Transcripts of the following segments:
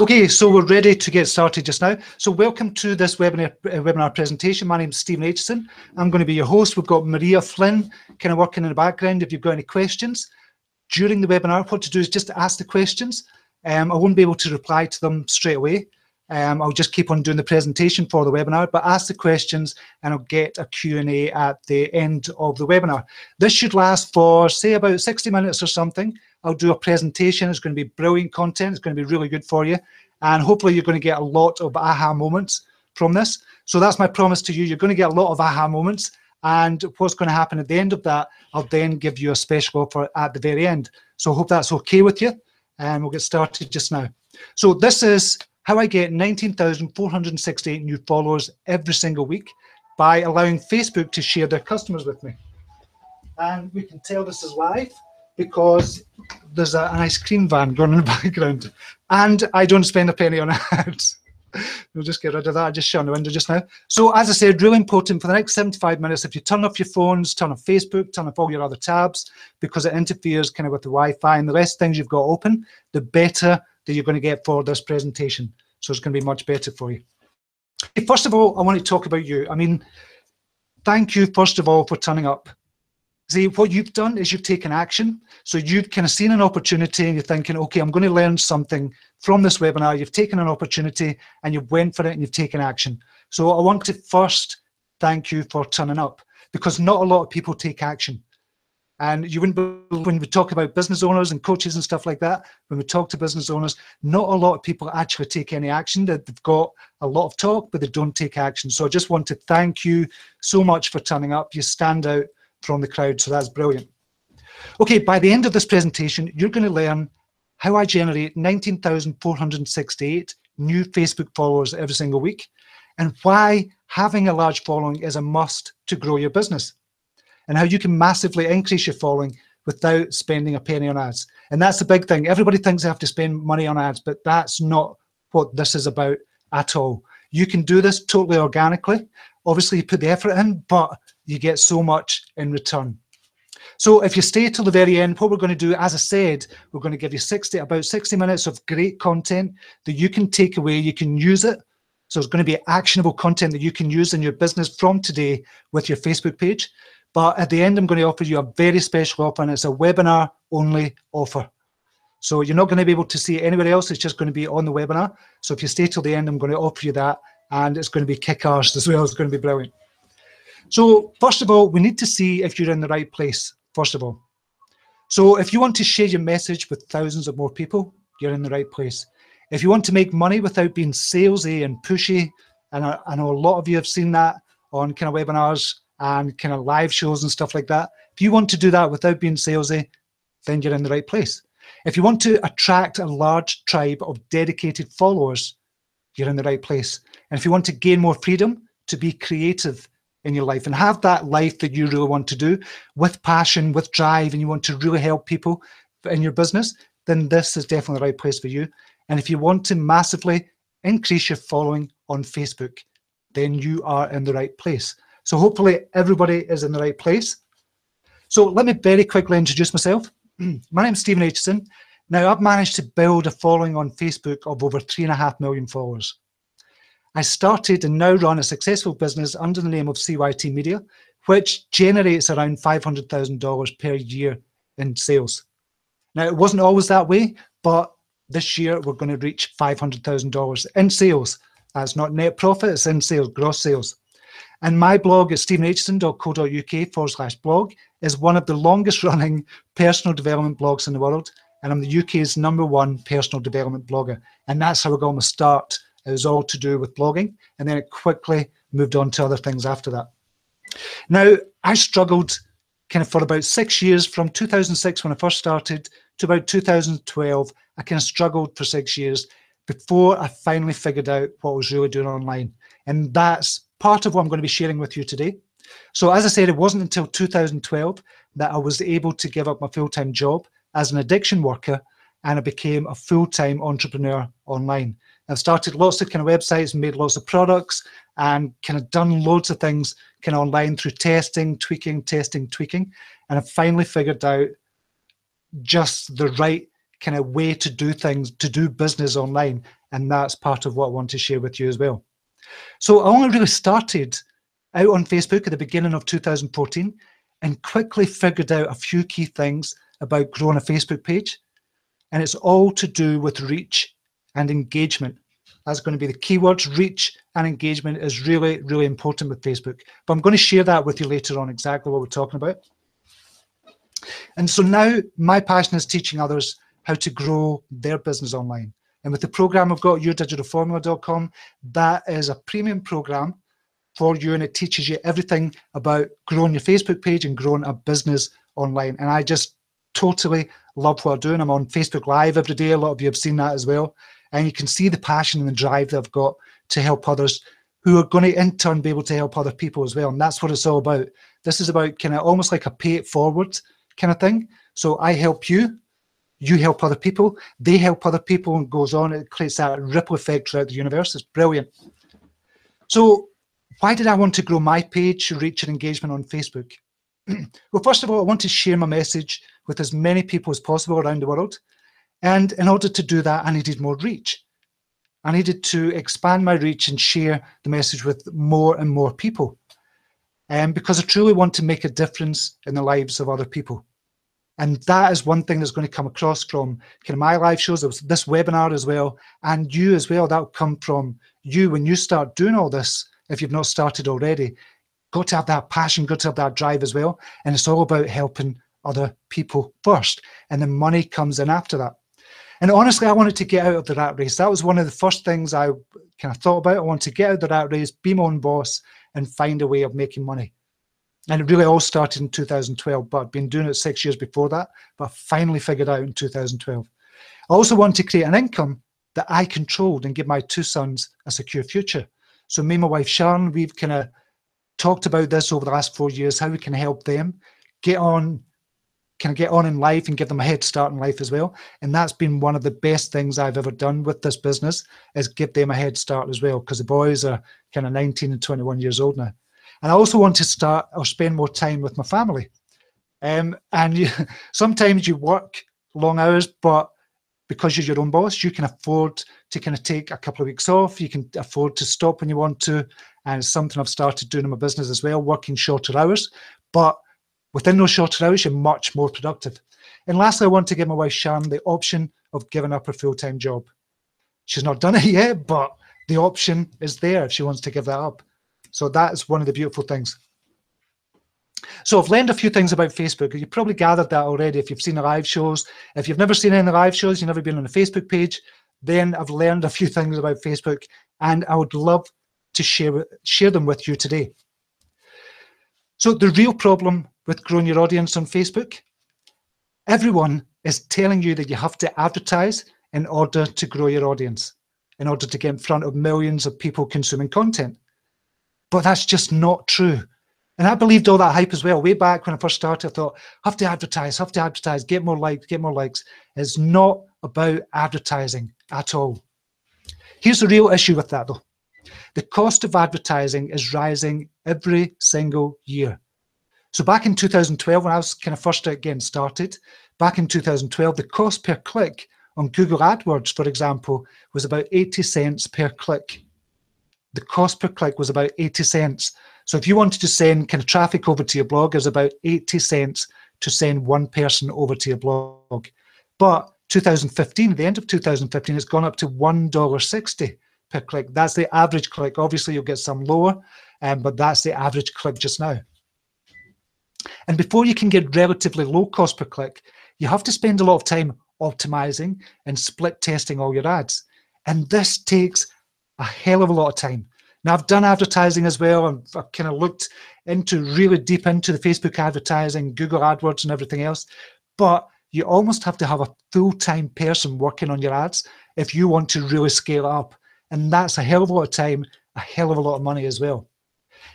Okay, so we're ready to get started just now. So welcome to this webinar, uh, webinar presentation. My name is Steven Aitchison. I'm going to be your host. We've got Maria Flynn kind of working in the background. If you've got any questions during the webinar, what to do is just to ask the questions. Um, I won't be able to reply to them straight away. Um, I'll just keep on doing the presentation for the webinar, but ask the questions and I'll get a Q&A at the end of the webinar. This should last for, say, about 60 minutes or something. I'll do a presentation. It's going to be brilliant content. It's going to be really good for you. And hopefully you're going to get a lot of aha moments from this. So that's my promise to you. You're going to get a lot of aha moments. And what's going to happen at the end of that, I'll then give you a special offer at the very end. So I hope that's okay with you. And we'll get started just now. So this is how I get 19,468 new followers every single week by allowing Facebook to share their customers with me. And we can tell this is live because there's a, an ice cream van going in the background and I don't spend a penny on ads. we'll just get rid of that. I just shut the window just now. So as I said, really important for the next 75 minutes, if you turn off your phones, turn off Facebook, turn off all your other tabs, because it interferes kind of with the Wi-Fi and the of things you've got open, the better that you're going to get for this presentation. So it's going to be much better for you. First of all, I want to talk about you. I mean, thank you, first of all, for turning up. See, what you've done is you've taken action. So you've kind of seen an opportunity and you're thinking, okay, I'm going to learn something from this webinar. You've taken an opportunity and you've went for it and you've taken action. So I want to first thank you for turning up because not a lot of people take action. And you wouldn't, when we talk about business owners and coaches and stuff like that, when we talk to business owners, not a lot of people actually take any action. They've got a lot of talk, but they don't take action. So I just want to thank you so much for turning up. You stand out from the crowd, so that's brilliant. Okay, by the end of this presentation, you're going to learn how I generate 19,468 new Facebook followers every single week and why having a large following is a must to grow your business and how you can massively increase your following without spending a penny on ads. And that's the big thing. Everybody thinks they have to spend money on ads, but that's not what this is about at all. You can do this totally organically. Obviously, you put the effort in, but you get so much in return. So if you stay till the very end, what we're going to do, as I said, we're going to give you 60, about 60 minutes of great content that you can take away, you can use it. So it's going to be actionable content that you can use in your business from today with your Facebook page. But at the end, I'm going to offer you a very special offer, and it's a webinar only offer. So you're not going to be able to see it anywhere else. It's just going to be on the webinar. So if you stay till the end, I'm going to offer you that, and it's going to be kick-ass as well. It's going to be brilliant. So first of all, we need to see if you're in the right place, first of all. So if you want to share your message with thousands of more people, you're in the right place. If you want to make money without being salesy and pushy, and I, I know a lot of you have seen that on kind of webinars and kind of live shows and stuff like that. If you want to do that without being salesy, then you're in the right place. If you want to attract a large tribe of dedicated followers, you're in the right place. And if you want to gain more freedom to be creative in your life and have that life that you really want to do with passion, with drive, and you want to really help people in your business, then this is definitely the right place for you. And if you want to massively increase your following on Facebook, then you are in the right place. So hopefully everybody is in the right place. So let me very quickly introduce myself. My name is Steven Aitchison. Now I've managed to build a following on Facebook of over three and a half million followers. I started and now run a successful business under the name of CYT Media, which generates around $500,000 per year in sales. Now, it wasn't always that way, but this year we're going to reach $500,000 in sales. That's not net profit, it's in sales, gross sales. And my blog at stevenaitchison.co.uk forward slash blog is one of the longest running personal development blogs in the world. And I'm the UK's number one personal development blogger. And that's how I got my start it was all to do with blogging, and then it quickly moved on to other things after that. Now, I struggled kind of for about six years from 2006 when I first started to about 2012. I kind of struggled for six years before I finally figured out what I was really doing online. And that's part of what I'm going to be sharing with you today. So as I said, it wasn't until 2012 that I was able to give up my full-time job as an addiction worker and I became a full-time entrepreneur online. I've started lots of kind of websites made lots of products and kind of done loads of things kind of online through testing, tweaking, testing, tweaking. And I've finally figured out just the right kind of way to do things, to do business online. And that's part of what I want to share with you as well. So I only really started out on Facebook at the beginning of 2014 and quickly figured out a few key things about growing a Facebook page. And it's all to do with reach and engagement. That's going to be the keywords. Reach and engagement is really, really important with Facebook. But I'm going to share that with you later on, exactly what we're talking about. And so now my passion is teaching others how to grow their business online. And with the program I've got, yourdigitalformula.com, that is a premium program for you and it teaches you everything about growing your Facebook page and growing a business online. And I just totally love what I'm doing. I'm on Facebook Live every day. A lot of you have seen that as well. And you can see the passion and the drive that I've got to help others who are going to in turn be able to help other people as well. And that's what it's all about. This is about kind of almost like a pay it forward kind of thing. So I help you, you help other people, they help other people and goes on. It creates that ripple effect throughout the universe. It's brilliant. So why did I want to grow my page, reach and engagement on Facebook? well, first of all, I want to share my message with as many people as possible around the world. And in order to do that, I needed more reach. I needed to expand my reach and share the message with more and more people. Um, because I truly want to make a difference in the lives of other people. And that is one thing that's going to come across from kind of my live shows, this webinar as well, and you as well. That will come from you when you start doing all this, if you've not started already. Got to have that passion, got to have that drive as well. And it's all about helping other people first. And the money comes in after that. And honestly, I wanted to get out of the rat race. That was one of the first things I kind of thought about. I wanted to get out of the rat race, be my own boss, and find a way of making money. And it really all started in 2012, but I'd been doing it six years before that, but finally figured out in 2012. I also wanted to create an income that I controlled and give my two sons a secure future. So me and my wife Sharon, we've kind of talked about this over the last four years, how we can help them get on, kind of get on in life and give them a head start in life as well. And that's been one of the best things I've ever done with this business is give them a head start as well, because the boys are kind of 19 and 21 years old now. And I also want to start or spend more time with my family. Um, and you, sometimes you work long hours, but because you're your own boss, you can afford to kind of take a couple of weeks off. You can afford to stop when you want to. And it's something I've started doing in my business as well, working shorter hours. But within those shorter hours, you're much more productive. And lastly, I want to give my wife Sharon the option of giving up her full-time job. She's not done it yet, but the option is there if she wants to give that up. So that is one of the beautiful things. So I've learned a few things about Facebook. You've probably gathered that already if you've seen the live shows. If you've never seen any live shows, you've never been on a Facebook page, then I've learned a few things about Facebook and I would love to share, share them with you today. So the real problem with growing your audience on Facebook, everyone is telling you that you have to advertise in order to grow your audience, in order to get in front of millions of people consuming content. But that's just not true. And I believed all that hype as well. Way back when I first started, I thought, have to advertise, have to advertise, get more likes, get more likes. It's not about advertising at all. Here's the real issue with that though. The cost of advertising is rising every single year. So back in 2012, when I was kind of first getting started, back in 2012, the cost per click on Google AdWords, for example, was about 80 cents per click the cost per click was about 80 cents. So if you wanted to send kind of traffic over to your blog, it was about 80 cents to send one person over to your blog. But 2015, the end of 2015, it's gone up to $1.60 per click. That's the average click. Obviously, you'll get some lower, um, but that's the average click just now. And before you can get relatively low cost per click, you have to spend a lot of time optimizing and split testing all your ads. And this takes a hell of a lot of time. Now I've done advertising as well and I've kind of looked into really deep into the Facebook advertising, Google AdWords and everything else. But you almost have to have a full-time person working on your ads if you want to really scale up. And that's a hell of a lot of time, a hell of a lot of money as well.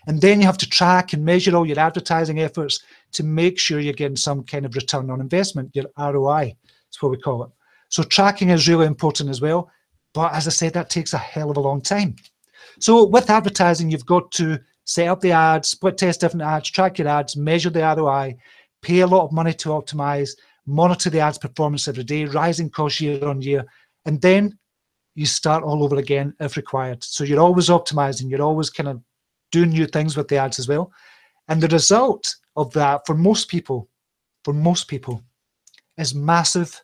And then you have to track and measure all your advertising efforts to make sure you're getting some kind of return on investment, your ROI, that's what we call it. So tracking is really important as well. But as I said, that takes a hell of a long time. So with advertising, you've got to set up the ads, split test different ads, track your ads, measure the ROI, pay a lot of money to optimize, monitor the ads performance every day, rising costs year on year, and then you start all over again if required. So you're always optimizing, you're always kind of doing new things with the ads as well. And the result of that for most people, for most people, is massive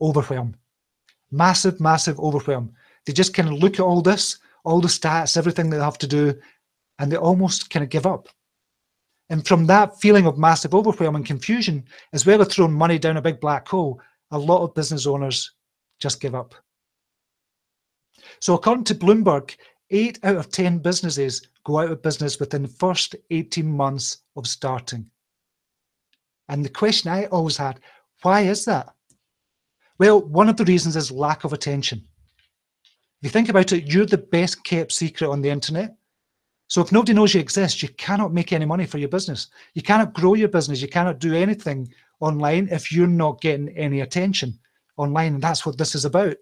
overwhelm. Massive, massive overwhelm. They just kind of look at all this, all the stats, everything they have to do, and they almost kind of give up. And from that feeling of massive overwhelm and confusion, as well as throwing money down a big black hole, a lot of business owners just give up. So according to Bloomberg, eight out of 10 businesses go out of business within the first 18 months of starting. And the question I always had, why is that? Well, one of the reasons is lack of attention. If you think about it, you're the best kept secret on the internet. So if nobody knows you exist, you cannot make any money for your business. You cannot grow your business. You cannot do anything online if you're not getting any attention online. And that's what this is about.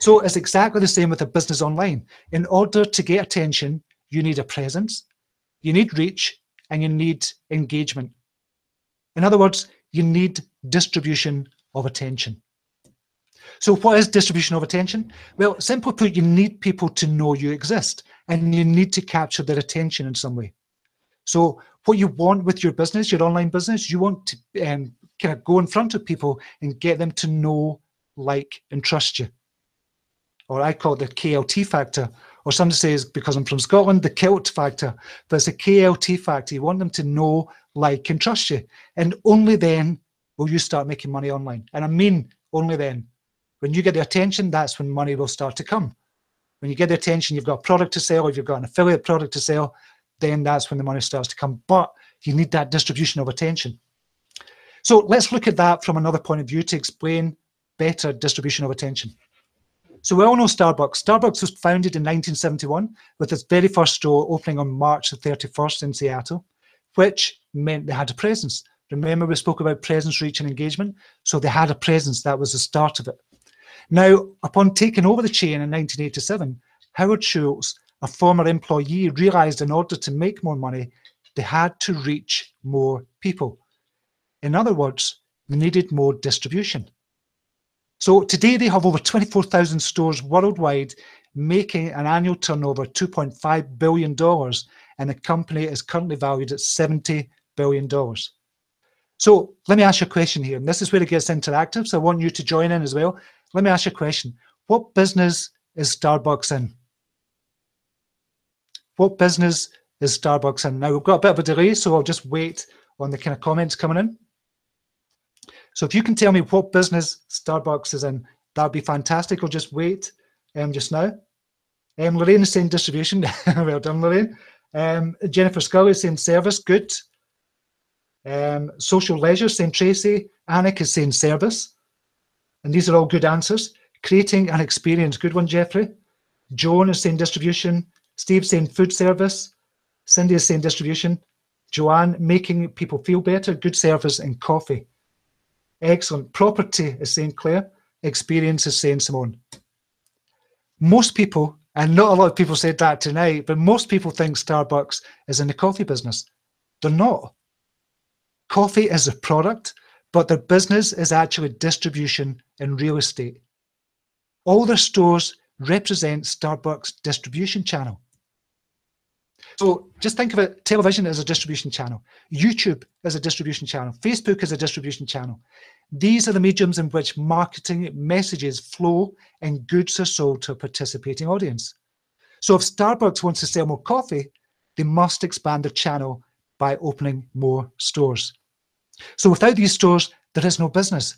So it's exactly the same with a business online. In order to get attention, you need a presence, you need reach, and you need engagement. In other words, you need distribution of attention. So what is distribution of attention? Well, simply put, you need people to know you exist and you need to capture their attention in some way. So what you want with your business, your online business, you want to um, kind of go in front of people and get them to know, like, and trust you. Or I call it the KLT factor. Or somebody says, because I'm from Scotland, the kilt factor. It's a KLT factor. You want them to know, like, and trust you. And only then will you start making money online. And I mean only then. When you get the attention, that's when money will start to come. When you get the attention, you've got a product to sell, if you've got an affiliate product to sell, then that's when the money starts to come. But you need that distribution of attention. So let's look at that from another point of view to explain better distribution of attention. So we all know Starbucks. Starbucks was founded in 1971 with its very first store opening on March the 31st in Seattle, which meant they had a presence. Remember we spoke about presence, reach and engagement? So they had a presence. That was the start of it. Now, upon taking over the chain in 1987, Howard Schultz, a former employee, realized in order to make more money, they had to reach more people. In other words, they needed more distribution. So today they have over 24,000 stores worldwide, making an annual turnover of $2.5 billion, and the company is currently valued at $70 billion. So let me ask you a question here, and this is where it gets interactive, so I want you to join in as well. Let me ask you a question. What business is Starbucks in? What business is Starbucks in? Now, we've got a bit of a delay, so I'll just wait on the kind of comments coming in. So if you can tell me what business Starbucks is in, that'd be fantastic. I'll just wait um, just now. Um, Lorraine is saying distribution. well done, Lorraine. Um, Jennifer Scully is saying service, good. Um, social leisure, St. Tracy. Anik is saying service. And these are all good answers. Creating an experience, good one, Jeffrey. Joan is saying distribution. Steve saying food service. Cindy is saying distribution. Joanne, making people feel better, good service and coffee. Excellent. Property is saying Claire. Experience is saying Simone. Most people, and not a lot of people said that tonight, but most people think Starbucks is in the coffee business. They're not. Coffee is a product but their business is actually distribution in real estate. All their stores represent Starbucks distribution channel. So just think of it, television is a distribution channel, YouTube is a distribution channel, Facebook is a distribution channel. These are the mediums in which marketing messages flow and goods are sold to a participating audience. So if Starbucks wants to sell more coffee, they must expand their channel by opening more stores. So without these stores, there is no business.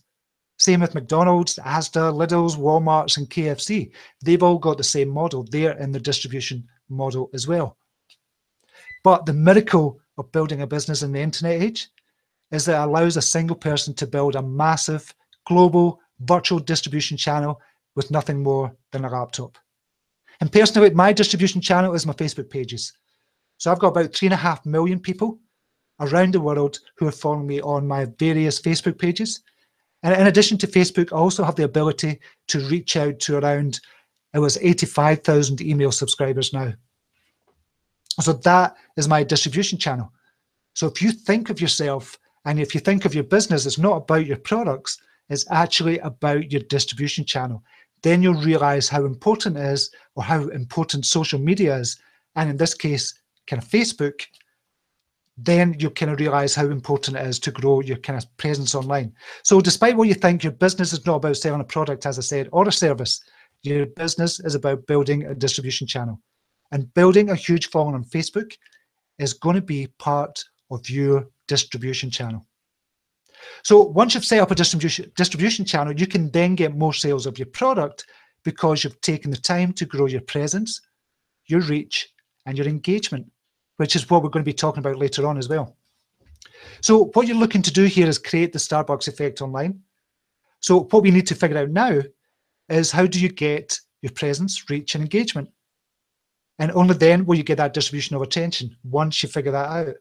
Same with McDonald's, Asda, Lidl's, Walmart's, and KFC. They've all got the same model. They're in the distribution model as well. But the miracle of building a business in the internet age is that it allows a single person to build a massive global virtual distribution channel with nothing more than a laptop. And personally, my distribution channel is my Facebook pages. So I've got about three and a half million people around the world who are following me on my various Facebook pages. And in addition to Facebook, I also have the ability to reach out to around, it was 85,000 email subscribers now. So that is my distribution channel. So if you think of yourself and if you think of your business, it's not about your products, it's actually about your distribution channel. then you'll realize how important it is or how important social media is. And in this case, kind of Facebook, then you kind of realize how important it is to grow your kind of presence online. So despite what you think, your business is not about selling a product, as I said, or a service. Your business is about building a distribution channel. And building a huge following on Facebook is going to be part of your distribution channel. So once you've set up a distribution, distribution channel, you can then get more sales of your product because you've taken the time to grow your presence, your reach, and your engagement, which is what we're going to be talking about later on as well. So what you're looking to do here is create the Starbucks effect online. So what we need to figure out now is how do you get your presence, reach, and engagement? And only then will you get that distribution of attention once you figure that out.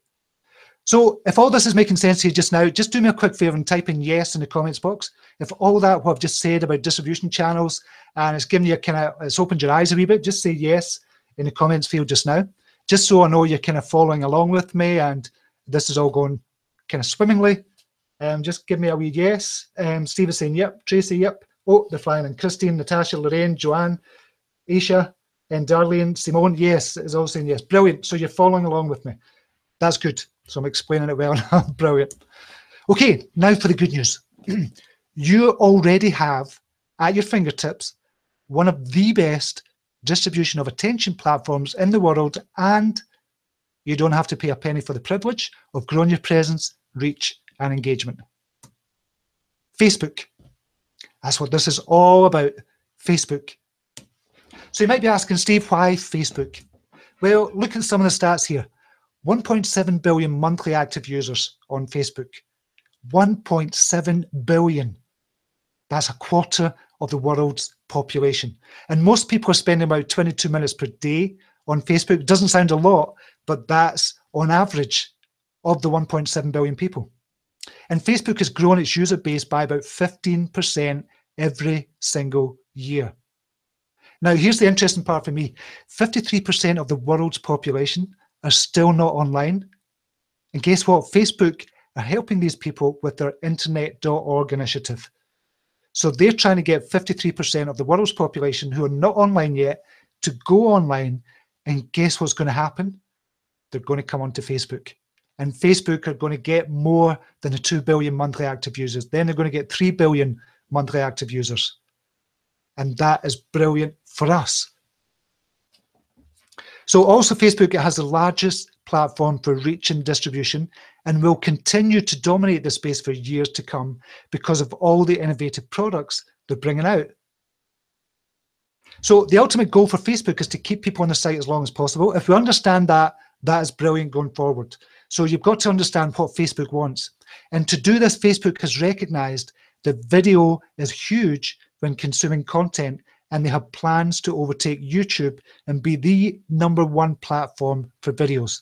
So if all this is making sense to you just now, just do me a quick favor and type in yes in the comments box. If all that what I've just said about distribution channels and it's giving you a kind of, it's opened your eyes a wee bit, just say yes in the comments field just now, just so I know you're kind of following along with me and this is all going kind of swimmingly. Um, just give me a wee yes. Um, Steve is saying yep, Tracy, yep. Oh, they're flying in. Christine, Natasha, Lorraine, Joanne, Aisha, and Darlene, Simone, yes, is all saying yes. Brilliant. So you're following along with me. That's good. So I'm explaining it well. Brilliant. Okay, now for the good news. you already have at your fingertips one of the best distribution of attention platforms in the world, and you don't have to pay a penny for the privilege of growing your presence, reach, and engagement. Facebook. That's what this is all about. Facebook. So you might be asking, Steve, why Facebook? Well, look at some of the stats here. 1.7 billion monthly active users on Facebook. 1.7 billion. That's a quarter of the world's population. And most people are spending about 22 minutes per day on Facebook. It doesn't sound a lot, but that's on average of the 1.7 billion people. And Facebook has grown its user base by about 15% every single year. Now, here's the interesting part for me 53% of the world's population are still not online. And guess what? Facebook are helping these people with their internet.org initiative. So they're trying to get 53% of the world's population who are not online yet to go online. And guess what's going to happen? They're going to come onto Facebook. And Facebook are going to get more than the 2 billion monthly active users. Then they're going to get 3 billion monthly active users. And that is brilliant for us so also Facebook it has the largest platform for reach and distribution and will continue to dominate the space for years to come because of all the innovative products they're bringing out. So the ultimate goal for Facebook is to keep people on the site as long as possible. If we understand that, that is brilliant going forward. So you've got to understand what Facebook wants. And to do this, Facebook has recognized that video is huge when consuming content and they have plans to overtake YouTube and be the number one platform for videos.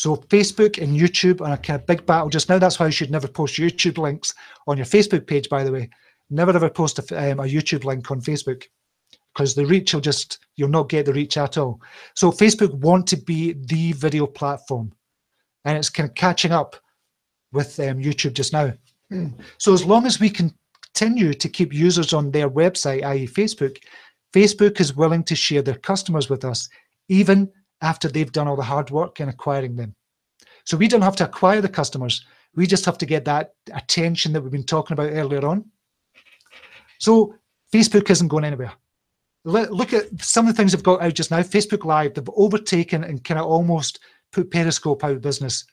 So Facebook and YouTube are a kind of big battle just now. That's why you should never post YouTube links on your Facebook page, by the way. Never ever post a, um, a YouTube link on Facebook because the reach will just, you'll not get the reach at all. So Facebook want to be the video platform and it's kind of catching up with um, YouTube just now. So as long as we continue to keep users on their website, i.e. Facebook, Facebook is willing to share their customers with us, even after they've done all the hard work in acquiring them. So we don't have to acquire the customers. We just have to get that attention that we've been talking about earlier on. So Facebook isn't going anywhere. Look at some of the things they've got out just now. Facebook Live, they've overtaken and kind of almost put Periscope out of business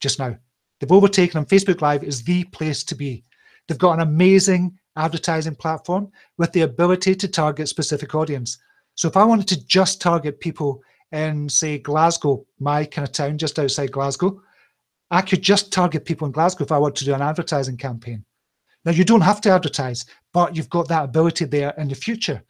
just now. They've overtaken them. Facebook Live is the place to be. They've got an amazing advertising platform with the ability to target specific audience. So if I wanted to just target people in, say, Glasgow, my kind of town just outside Glasgow, I could just target people in Glasgow if I want to do an advertising campaign. Now, you don't have to advertise, but you've got that ability there in the future.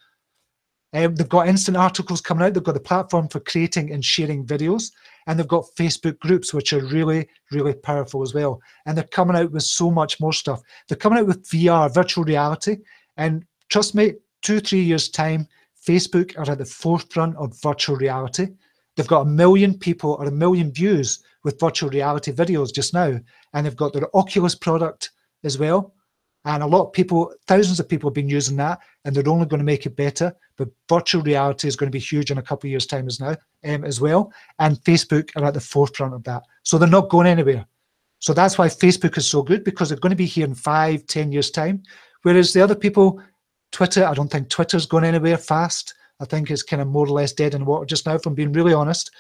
Um, they've got instant articles coming out. They've got the platform for creating and sharing videos. And they've got Facebook groups, which are really, really powerful as well. And they're coming out with so much more stuff. They're coming out with VR, virtual reality. And trust me, two, three years' time, Facebook are at the forefront of virtual reality. They've got a million people or a million views with virtual reality videos just now. And they've got their Oculus product as well. And a lot of people, thousands of people have been using that, and they're only going to make it better. But virtual reality is going to be huge in a couple of years' time as now um, as well. And Facebook are at the forefront of that. So they're not going anywhere. So that's why Facebook is so good because they're going to be here in five, ten years' time. Whereas the other people, Twitter, I don't think Twitter's going anywhere fast. I think it's kind of more or less dead in the water just now, if I'm being really honest.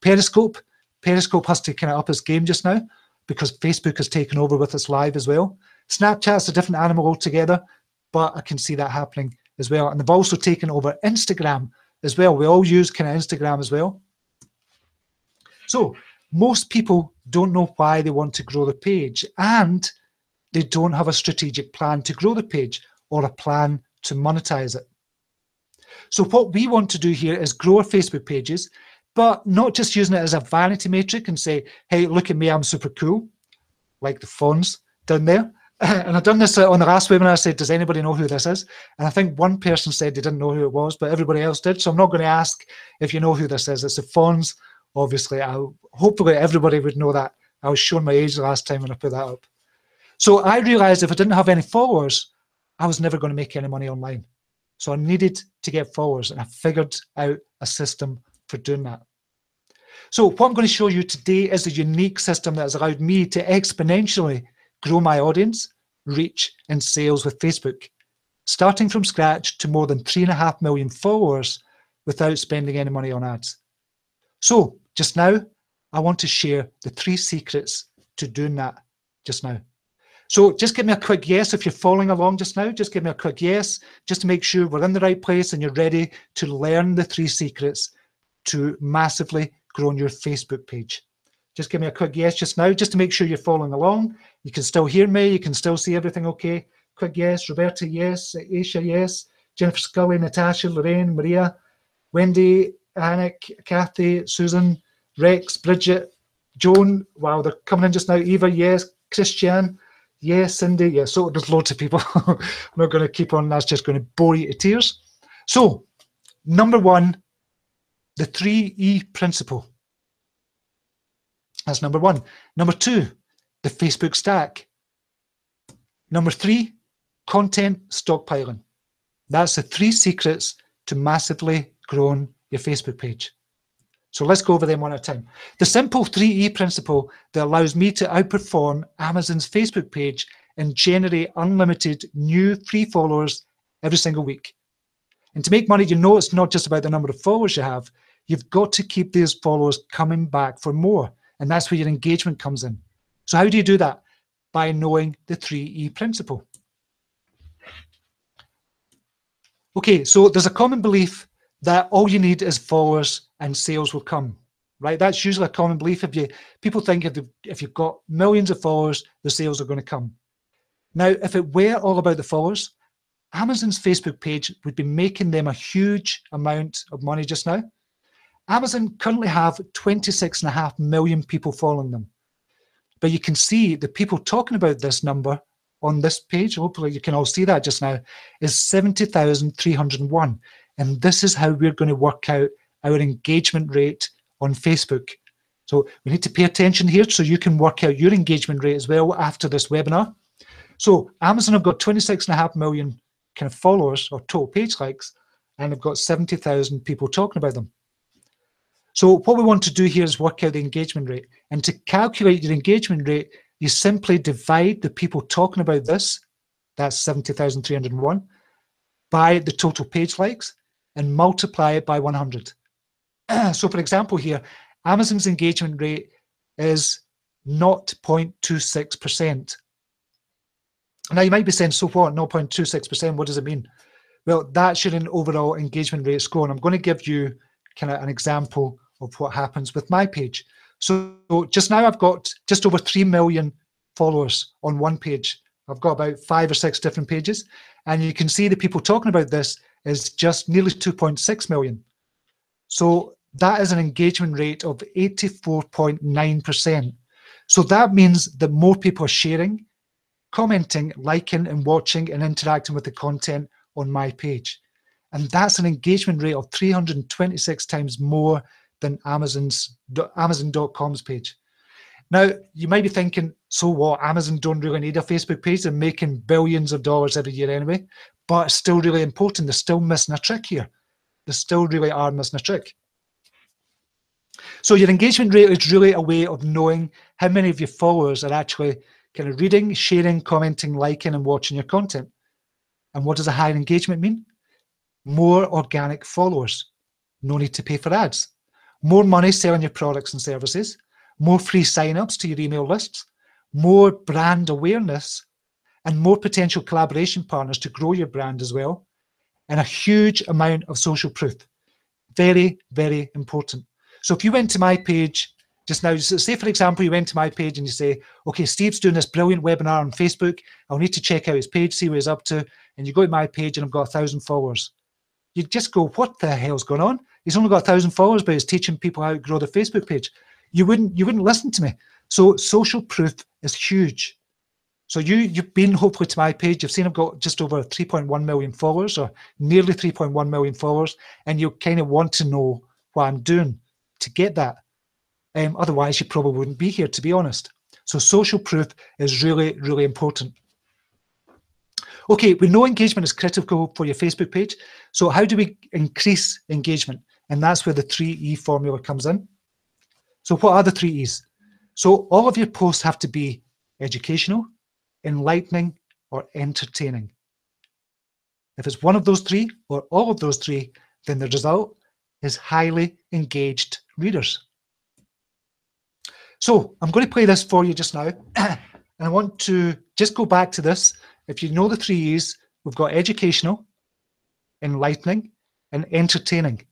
Periscope, Periscope has to kind of up its game just now because Facebook has taken over with its live as well. Snapchat's a different animal altogether, but I can see that happening as well. And they've also taken over Instagram as well. We all use kind of Instagram as well. So most people don't know why they want to grow the page and they don't have a strategic plan to grow the page or a plan to monetize it. So what we want to do here is grow our Facebook pages, but not just using it as a vanity metric and say, hey, look at me, I'm super cool, like the Fonz down there. and I've done this uh, on the last webinar. I said, does anybody know who this is? And I think one person said they didn't know who it was, but everybody else did. So I'm not going to ask if you know who this is. It's the Fonz, obviously. I, hopefully everybody would know that. I was showing my age the last time when I put that up. So I realized if I didn't have any followers, I was never going to make any money online. So I needed to get followers and I figured out a system for doing that. So what I'm going to show you today is a unique system that has allowed me to exponentially grow my audience, reach, and sales with Facebook, starting from scratch to more than three and a half million followers without spending any money on ads. So just now, I want to share the three secrets to doing that just now. So just give me a quick yes if you're following along just now. Just give me a quick yes, just to make sure we're in the right place and you're ready to learn the three secrets to massively grow on your Facebook page. Just give me a quick yes just now, just to make sure you're following along. You can still hear me. You can still see everything okay. Quick yes. Roberta, yes. Aisha, yes. Jennifer Scully, Natasha, Lorraine, Maria, Wendy, Anik, Kathy, Susan, Rex, Bridget, Joan. Wow, they're coming in just now. Eva, yes. Christian, yes. Cindy, Yeah, So there's loads of people. I'm not going to keep on. That's just going to bore you to tears. So, number one, the 3E principle. That's number one. Number two, the Facebook stack. Number three, content stockpiling. That's the three secrets to massively growing your Facebook page. So let's go over them one at a time. The simple 3E principle that allows me to outperform Amazon's Facebook page and generate unlimited new free followers every single week. And to make money, you know it's not just about the number of followers you have. You've got to keep these followers coming back for more. And that's where your engagement comes in. So how do you do that? By knowing the 3E principle. Okay, so there's a common belief that all you need is followers and sales will come, right? That's usually a common belief. If you people think if if you've got millions of followers, the sales are going to come. Now, if it were all about the followers, Amazon's Facebook page would be making them a huge amount of money just now. Amazon currently have 26 and a half million people following them. But you can see the people talking about this number on this page, hopefully you can all see that just now, is 70,301. And this is how we're going to work out our engagement rate on Facebook. So we need to pay attention here so you can work out your engagement rate as well after this webinar. So Amazon have got 26 and a half million kind of followers or total page likes, and they've got 70,000 people talking about them. So what we want to do here is work out the engagement rate. And to calculate your engagement rate, you simply divide the people talking about this, that's 70,301, by the total page likes and multiply it by 100. so for example here, Amazon's engagement rate is not 0.26%. Now you might be saying, so what, 0.26%, what does it mean? Well, that's your overall engagement rate score. And I'm going to give you kind of an example of what happens with my page. So just now I've got just over 3 million followers on one page. I've got about five or six different pages. And you can see the people talking about this is just nearly 2.6 million. So that is an engagement rate of 84.9%. So that means that more people are sharing, commenting, liking and watching and interacting with the content on my page. And that's an engagement rate of 326 times more than Amazon's Amazon.com's page. Now, you might be thinking, so what? Amazon don't really need a Facebook page. They're making billions of dollars every year anyway. But it's still really important. They're still missing a trick here. They still really are missing a trick. So your engagement rate is really a way of knowing how many of your followers are actually kind of reading, sharing, commenting, liking, and watching your content. And what does a higher engagement mean? More organic followers. No need to pay for ads. More money selling your products and services. More free signups to your email lists. More brand awareness and more potential collaboration partners to grow your brand as well. And a huge amount of social proof. Very, very important. So if you went to my page just now, say for example, you went to my page and you say, okay, Steve's doing this brilliant webinar on Facebook. I'll need to check out his page, see what he's up to. And you go to my page and I've got a thousand followers. You just go, what the hell's going on? He's only got a thousand followers, but he's teaching people how to grow their Facebook page. You wouldn't, you wouldn't listen to me. So social proof is huge. So you, you've been hopefully to my page, you've seen I've got just over 3.1 million followers or nearly 3.1 million followers, and you kind of want to know what I'm doing to get that. Um, otherwise, you probably wouldn't be here, to be honest. So social proof is really, really important. Okay, we know engagement is critical for your Facebook page. So how do we increase engagement? And that's where the 3E formula comes in. So what are the three E's? So all of your posts have to be educational, enlightening, or entertaining. If it's one of those three or all of those three, then the result is highly engaged readers. So I'm going to play this for you just now. and I want to just go back to this. If you know the three E's, we've got educational, enlightening, and entertaining.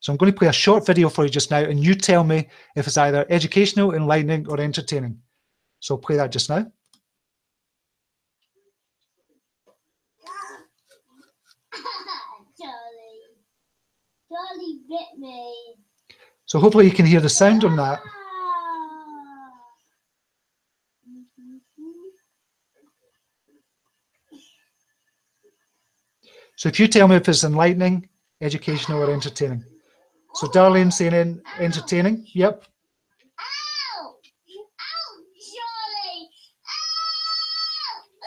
So I'm going to play a short video for you just now, and you tell me if it's either educational, enlightening, or entertaining. So play that just now. Bit me. So hopefully you can hear the sound on that. So if you tell me if it's enlightening, educational, or entertaining. So Darlene saying entertaining. Yep.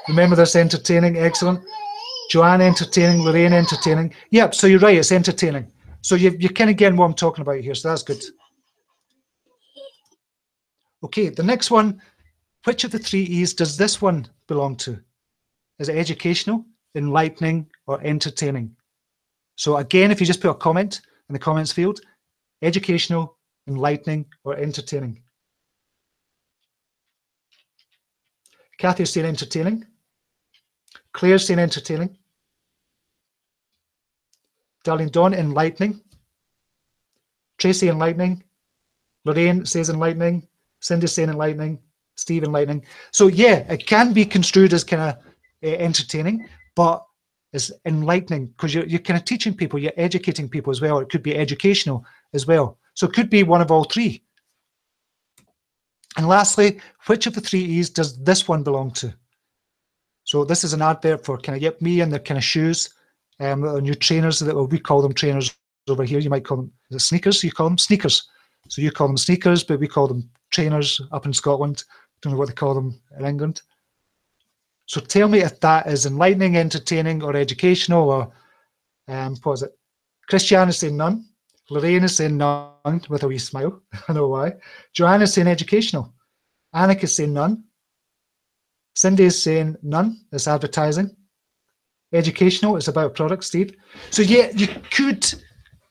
Remember this entertaining. Excellent. Joanne entertaining. Lorraine entertaining. Yep. So you're right. It's entertaining. So you, kind of getting what I'm talking about here. So that's good. Okay. The next one. Which of the three E's does this one belong to? Is it educational, enlightening, or entertaining? So again, if you just put a comment in the comments field, educational, enlightening, or entertaining. Kathy is saying entertaining. Claire's saying entertaining. Darling Dawn, enlightening. Tracy, enlightening. Lorraine says enlightening. Cindy saying enlightening. Steve, enlightening. So yeah, it can be construed as kind of uh, entertaining, but it's enlightening because you're, you're kind of teaching people, you're educating people as well. It could be educational as well. So it could be one of all three. And lastly, which of the three E's does this one belong to? So this is an advert for kind of yep, me and the kind of shoes, um, new trainers that well, we call them trainers over here. You might call them the sneakers. You call them sneakers. So you call them sneakers, but we call them trainers up in Scotland. Don't know what they call them in England. So tell me if that is enlightening, entertaining, or educational, or um, what is it? Christiane is saying none. Lorraine is saying none with a wee smile. I know why. Joanne is saying educational. Annika is saying none. Cindy is saying none. It's advertising. Educational It's about product, Steve. So yeah, you could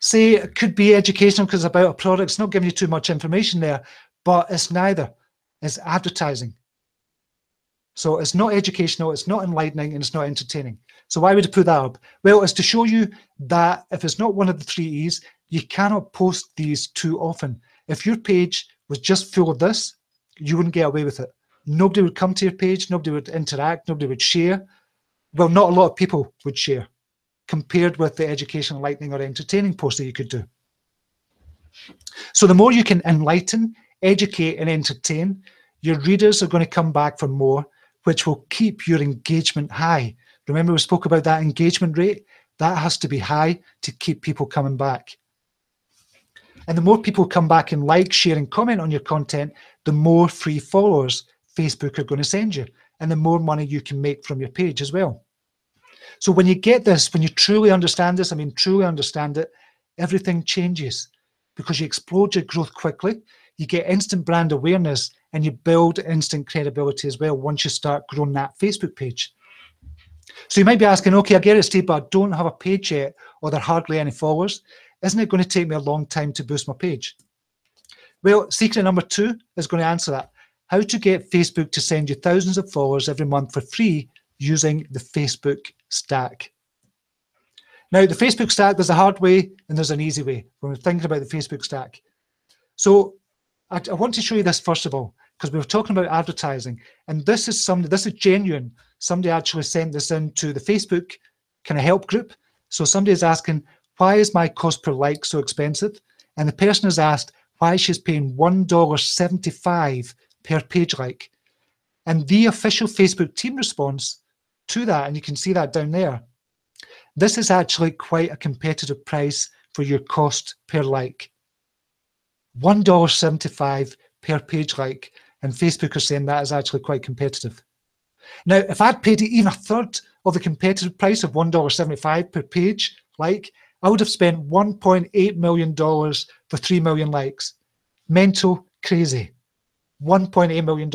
say it could be educational because it's about a product. It's not giving you too much information there, but it's neither. It's advertising. So it's not educational, it's not enlightening, and it's not entertaining. So why would I put that up? Well, it's to show you that if it's not one of the three E's, you cannot post these too often. If your page was just full of this, you wouldn't get away with it. Nobody would come to your page, nobody would interact, nobody would share. Well, not a lot of people would share compared with the educational, enlightening, or entertaining post that you could do. So the more you can enlighten, educate, and entertain, your readers are going to come back for more which will keep your engagement high. Remember, we spoke about that engagement rate? That has to be high to keep people coming back. And the more people come back and like, share, and comment on your content, the more free followers Facebook are going to send you and the more money you can make from your page as well. So when you get this, when you truly understand this, I mean, truly understand it, everything changes because you explode your growth quickly, you get instant brand awareness, and you build instant credibility as well once you start growing that Facebook page. So you might be asking, okay, I get it, Steve, but I don't have a page yet, or there are hardly any followers. Isn't it going to take me a long time to boost my page? Well, secret number two is going to answer that. How to get Facebook to send you thousands of followers every month for free using the Facebook stack. Now, the Facebook stack, there's a hard way and there's an easy way when we're thinking about the Facebook stack. So I, I want to show you this first of all, because we were talking about advertising. And this is somebody, this is genuine. Somebody actually sent this into the Facebook kind of help group. So somebody is asking, why is my cost per like so expensive? And the person has asked why she's paying $1.75 per page like. And the official Facebook team response to that, and you can see that down there, this is actually quite a competitive price for your cost per like. $1.75 per page like, and Facebook are saying that is actually quite competitive. Now, if I'd paid even a third of the competitive price of $1.75 per page like, I would have spent $1.8 million for 3 million likes. Mental crazy. $1.8 million.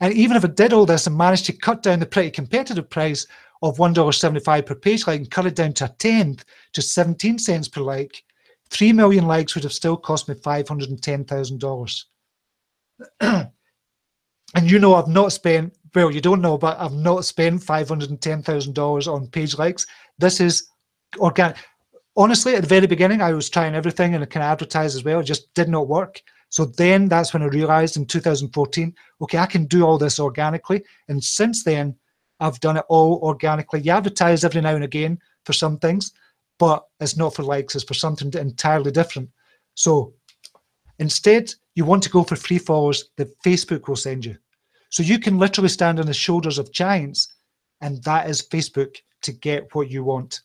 And even if it did all this and managed to cut down the pretty competitive price of $1.75 per page like and cut it down to a tenth to 17 cents per like, 3 million likes would have still cost me $510,000. and you know I've not spent, well, you don't know, but I've not spent $510,000 on page likes. This is organic. Honestly, at the very beginning, I was trying everything and I can advertise as well. It just did not work. So then that's when I realized in 2014, okay, I can do all this organically. And since then, I've done it all organically. You advertise every now and again for some things, but it's not for likes, it's for something entirely different. So instead, you want to go for free followers that Facebook will send you. So you can literally stand on the shoulders of giants, and that is Facebook to get what you want.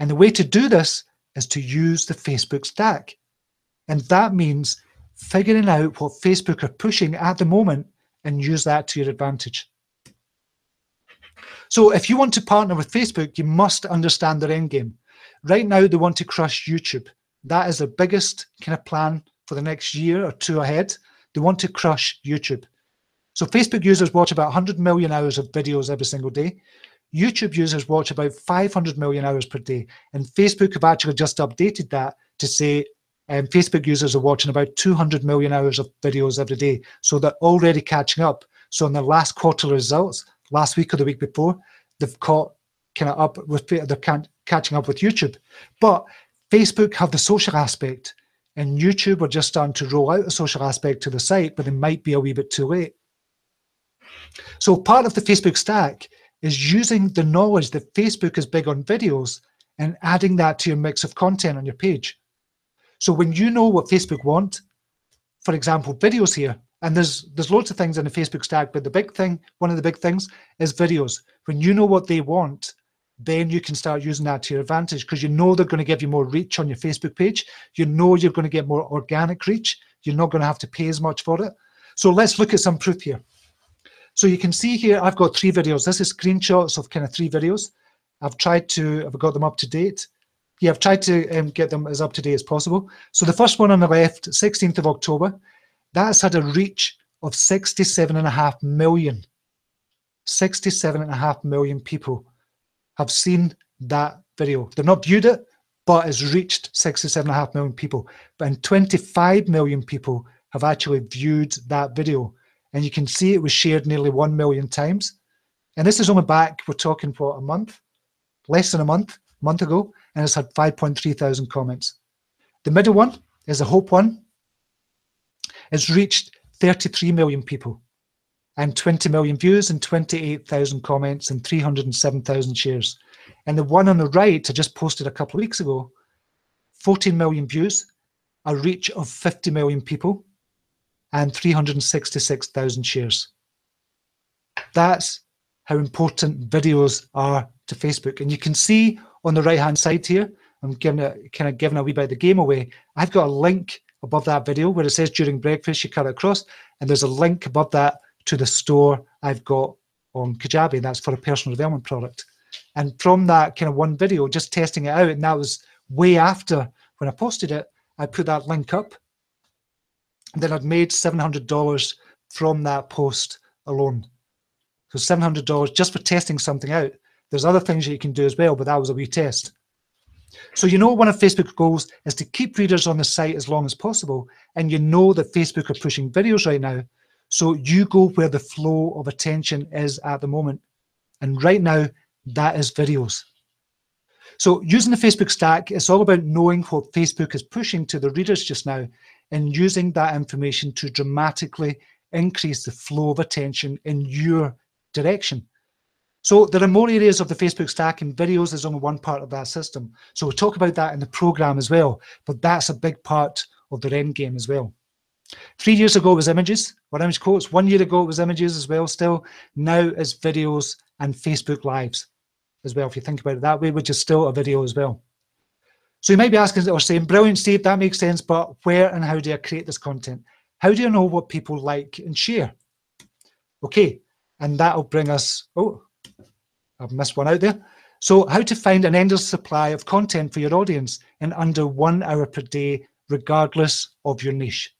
And the way to do this is to use the Facebook stack. And that means figuring out what Facebook are pushing at the moment and use that to your advantage. So if you want to partner with Facebook, you must understand their end game. Right now, they want to crush YouTube. That is their biggest kind of plan for the next year or two ahead. They want to crush YouTube. So Facebook users watch about 100 million hours of videos every single day. YouTube users watch about 500 million hours per day. And Facebook have actually just updated that to say um, Facebook users are watching about 200 million hours of videos every day. So they're already catching up. So in the last quarter results, last week or the week before, they've caught kind of up with, they're catching up with YouTube. But Facebook have the social aspect and YouTube are just starting to roll out a social aspect to the site, but they might be a wee bit too late. So part of the Facebook stack is using the knowledge that Facebook is big on videos and adding that to your mix of content on your page. So when you know what Facebook want, for example, videos here, and there's there's loads of things in the Facebook stack, but the big thing, one of the big things is videos. When you know what they want, then you can start using that to your advantage because you know they're going to give you more reach on your Facebook page. You know you're going to get more organic reach. You're not going to have to pay as much for it. So let's look at some proof here. So you can see here, I've got three videos. This is screenshots of kind of three videos. I've tried to, I've got them up to date yeah, I've tried to um, get them as up to date as possible. So the first one on the left, 16th of October, that's had a reach of 67.5 million. 67.5 million people have seen that video. They've not viewed it, but it's reached 67.5 million people. And 25 million people have actually viewed that video. And you can see it was shared nearly 1 million times. And this is only back, we're talking for a month, less than a month, month ago and it's had 5.3 thousand comments. The middle one is the Hope one. It's reached 33 million people and 20 million views and 28,000 comments and 307,000 shares. And the one on the right, I just posted a couple of weeks ago, 14 million views, a reach of 50 million people, and 366,000 shares. That's how important videos are to Facebook. And you can see on the right hand side here, I'm giving kind of giving a wee bit of the game away. I've got a link above that video where it says during breakfast, you cut across, and there's a link above that to the store I've got on Kajabi. And that's for a personal development product. And from that kind of one video, just testing it out, and that was way after when I posted it, I put that link up. And then I'd made $700 from that post alone. So $700 just for testing something out. There's other things that you can do as well, but that was a wee test. So you know one of Facebook's goals is to keep readers on the site as long as possible, and you know that Facebook are pushing videos right now. So you go where the flow of attention is at the moment. And right now, that is videos. So using the Facebook stack, it's all about knowing what Facebook is pushing to the readers just now and using that information to dramatically increase the flow of attention in your direction. So there are more areas of the Facebook stack and videos is only one part of that system. So we'll talk about that in the program as well, but that's a big part of their end game as well. Three years ago it was images or image quotes. One year ago it was images as well still. Now it's videos and Facebook Lives as well, if you think about it that way, which is still a video as well. So you might be asking or saying, brilliant, Steve, that makes sense, but where and how do I create this content? How do you know what people like and share? Okay, and that'll bring us, oh, I've missed one out there. So how to find an endless supply of content for your audience in under one hour per day, regardless of your niche.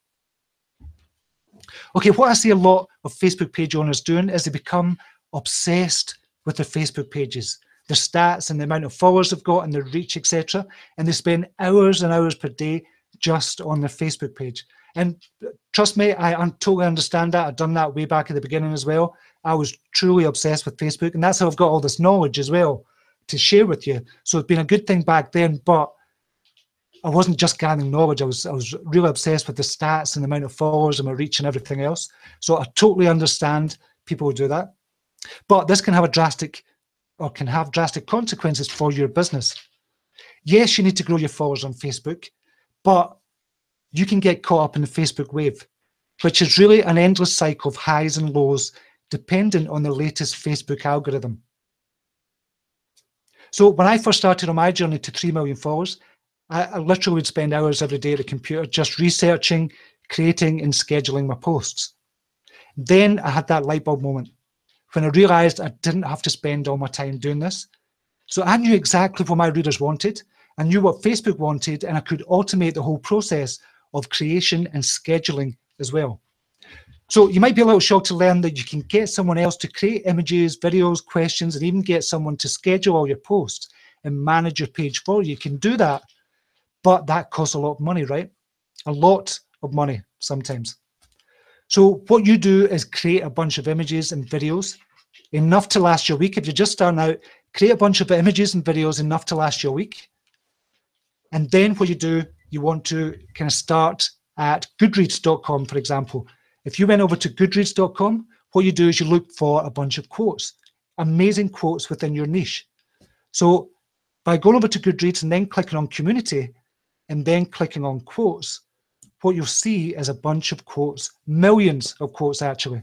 Okay, what I see a lot of Facebook page owners doing is they become obsessed with their Facebook pages, their stats and the amount of followers they've got and their reach, etc. And they spend hours and hours per day just on their Facebook page. And uh, trust me, I totally understand that. I've done that way back at the beginning as well. I was truly obsessed with Facebook, and that's how I've got all this knowledge as well to share with you. So it's been a good thing back then, but I wasn't just gathering knowledge. I was I was really obsessed with the stats and the amount of followers and my reach and everything else. So I totally understand people who do that. But this can have a drastic or can have drastic consequences for your business. Yes, you need to grow your followers on Facebook, but you can get caught up in the Facebook wave, which is really an endless cycle of highs and lows dependent on the latest Facebook algorithm. So when I first started on my journey to 3 million followers, I, I literally would spend hours every day at the computer just researching, creating and scheduling my posts. Then I had that light bulb moment when I realized I didn't have to spend all my time doing this. So I knew exactly what my readers wanted. I knew what Facebook wanted, and I could automate the whole process of creation and scheduling as well. So you might be a little shocked to learn that you can get someone else to create images, videos, questions, and even get someone to schedule all your posts and manage your page for you. You can do that, but that costs a lot of money, right? A lot of money sometimes. So what you do is create a bunch of images and videos, enough to last your week. If you're just starting out, create a bunch of images and videos enough to last your week. And then what you do, you want to kind of start at goodreads.com, for example. If you went over to goodreads.com, what you do is you look for a bunch of quotes, amazing quotes within your niche. So by going over to Goodreads and then clicking on community and then clicking on quotes, what you'll see is a bunch of quotes, millions of quotes actually.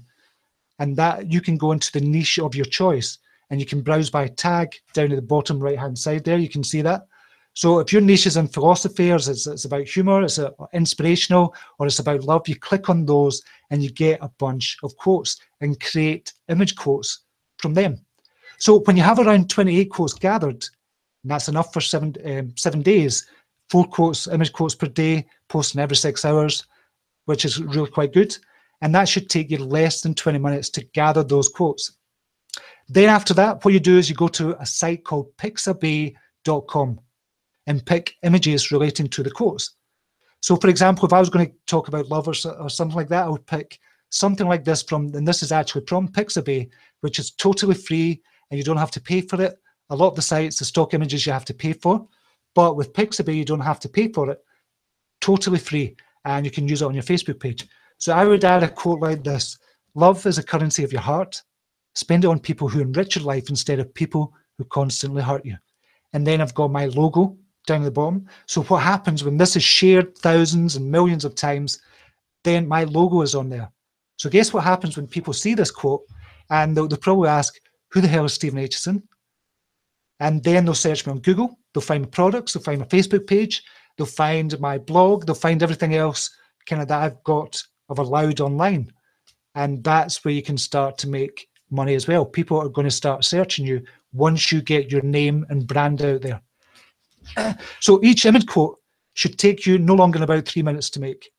And that you can go into the niche of your choice and you can browse by tag down at the bottom right hand side there. You can see that. So if your niche is in philosophy or it's, it's about humor, it's a, inspirational, or it's about love, you click on those and you get a bunch of quotes and create image quotes from them. So when you have around 28 quotes gathered, and that's enough for seven, um, seven days, four quotes, image quotes per day, posting every six hours, which is really quite good. And that should take you less than 20 minutes to gather those quotes. Then after that, what you do is you go to a site called pixabay.com and pick images relating to the quotes. So for example, if I was going to talk about love or, or something like that, I would pick something like this from, and this is actually from Pixabay, which is totally free and you don't have to pay for it. A lot of the sites, the stock images you have to pay for, but with Pixabay, you don't have to pay for it. Totally free, and you can use it on your Facebook page. So I would add a quote like this, love is a currency of your heart. Spend it on people who enrich your life instead of people who constantly hurt you. And then I've got my logo, down the bottom. So what happens when this is shared thousands and millions of times, then my logo is on there. So guess what happens when people see this quote and they'll, they'll probably ask, who the hell is Steven Aitchison? And then they'll search me on Google, they'll find my products, they'll find my Facebook page, they'll find my blog, they'll find everything else kind of that I've got of allowed online. And that's where you can start to make money as well. People are going to start searching you once you get your name and brand out there. So each image quote should take you no longer than about three minutes to make.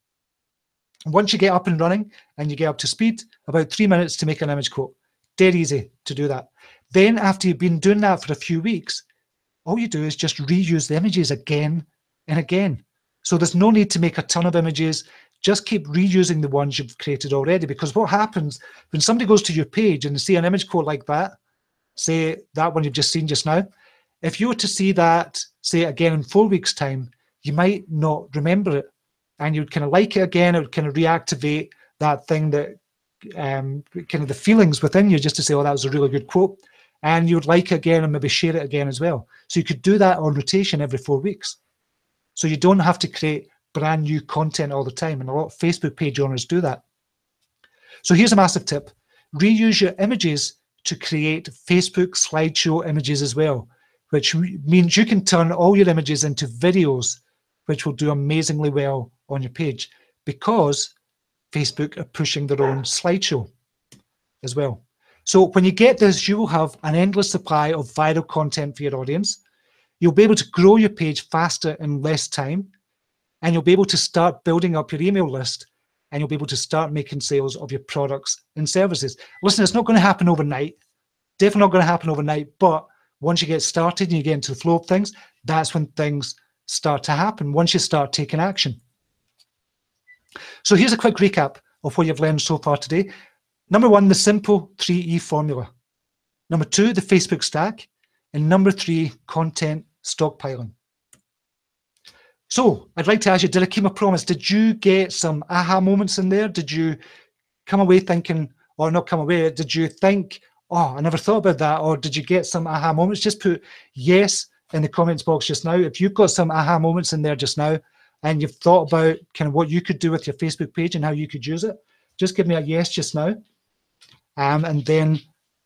Once you get up and running and you get up to speed, about three minutes to make an image quote. Dead easy to do that. Then after you've been doing that for a few weeks, all you do is just reuse the images again and again. So there's no need to make a ton of images. Just keep reusing the ones you've created already because what happens when somebody goes to your page and see an image quote like that, say that one you've just seen just now, if you were to see that, say again in four weeks' time, you might not remember it and you'd kind of like it again, it would kind of reactivate that thing that um, kind of the feelings within you just to say, oh, that was a really good quote. And you would like it again and maybe share it again as well. So you could do that on rotation every four weeks. So you don't have to create brand new content all the time. And a lot of Facebook page owners do that. So here's a massive tip. Reuse your images to create Facebook slideshow images as well, which means you can turn all your images into videos, which will do amazingly well on your page because Facebook are pushing their own slideshow as well. So when you get this, you will have an endless supply of viral content for your audience. You'll be able to grow your page faster in less time, and you'll be able to start building up your email list, and you'll be able to start making sales of your products and services. Listen, it's not going to happen overnight. Definitely not going to happen overnight, but once you get started and you get into the flow of things, that's when things start to happen, once you start taking action. So here's a quick recap of what you've learned so far today. Number one, the simple 3E formula. Number two, the Facebook stack. And number three, content stockpiling. So I'd like to ask you, did I keep my promise? Did you get some aha moments in there? Did you come away thinking, or not come away, did you think, oh, I never thought about that? Or did you get some aha moments? Just put yes in the comments box just now. If you've got some aha moments in there just now, and you've thought about kind of what you could do with your Facebook page and how you could use it, just give me a yes just now. Um, and then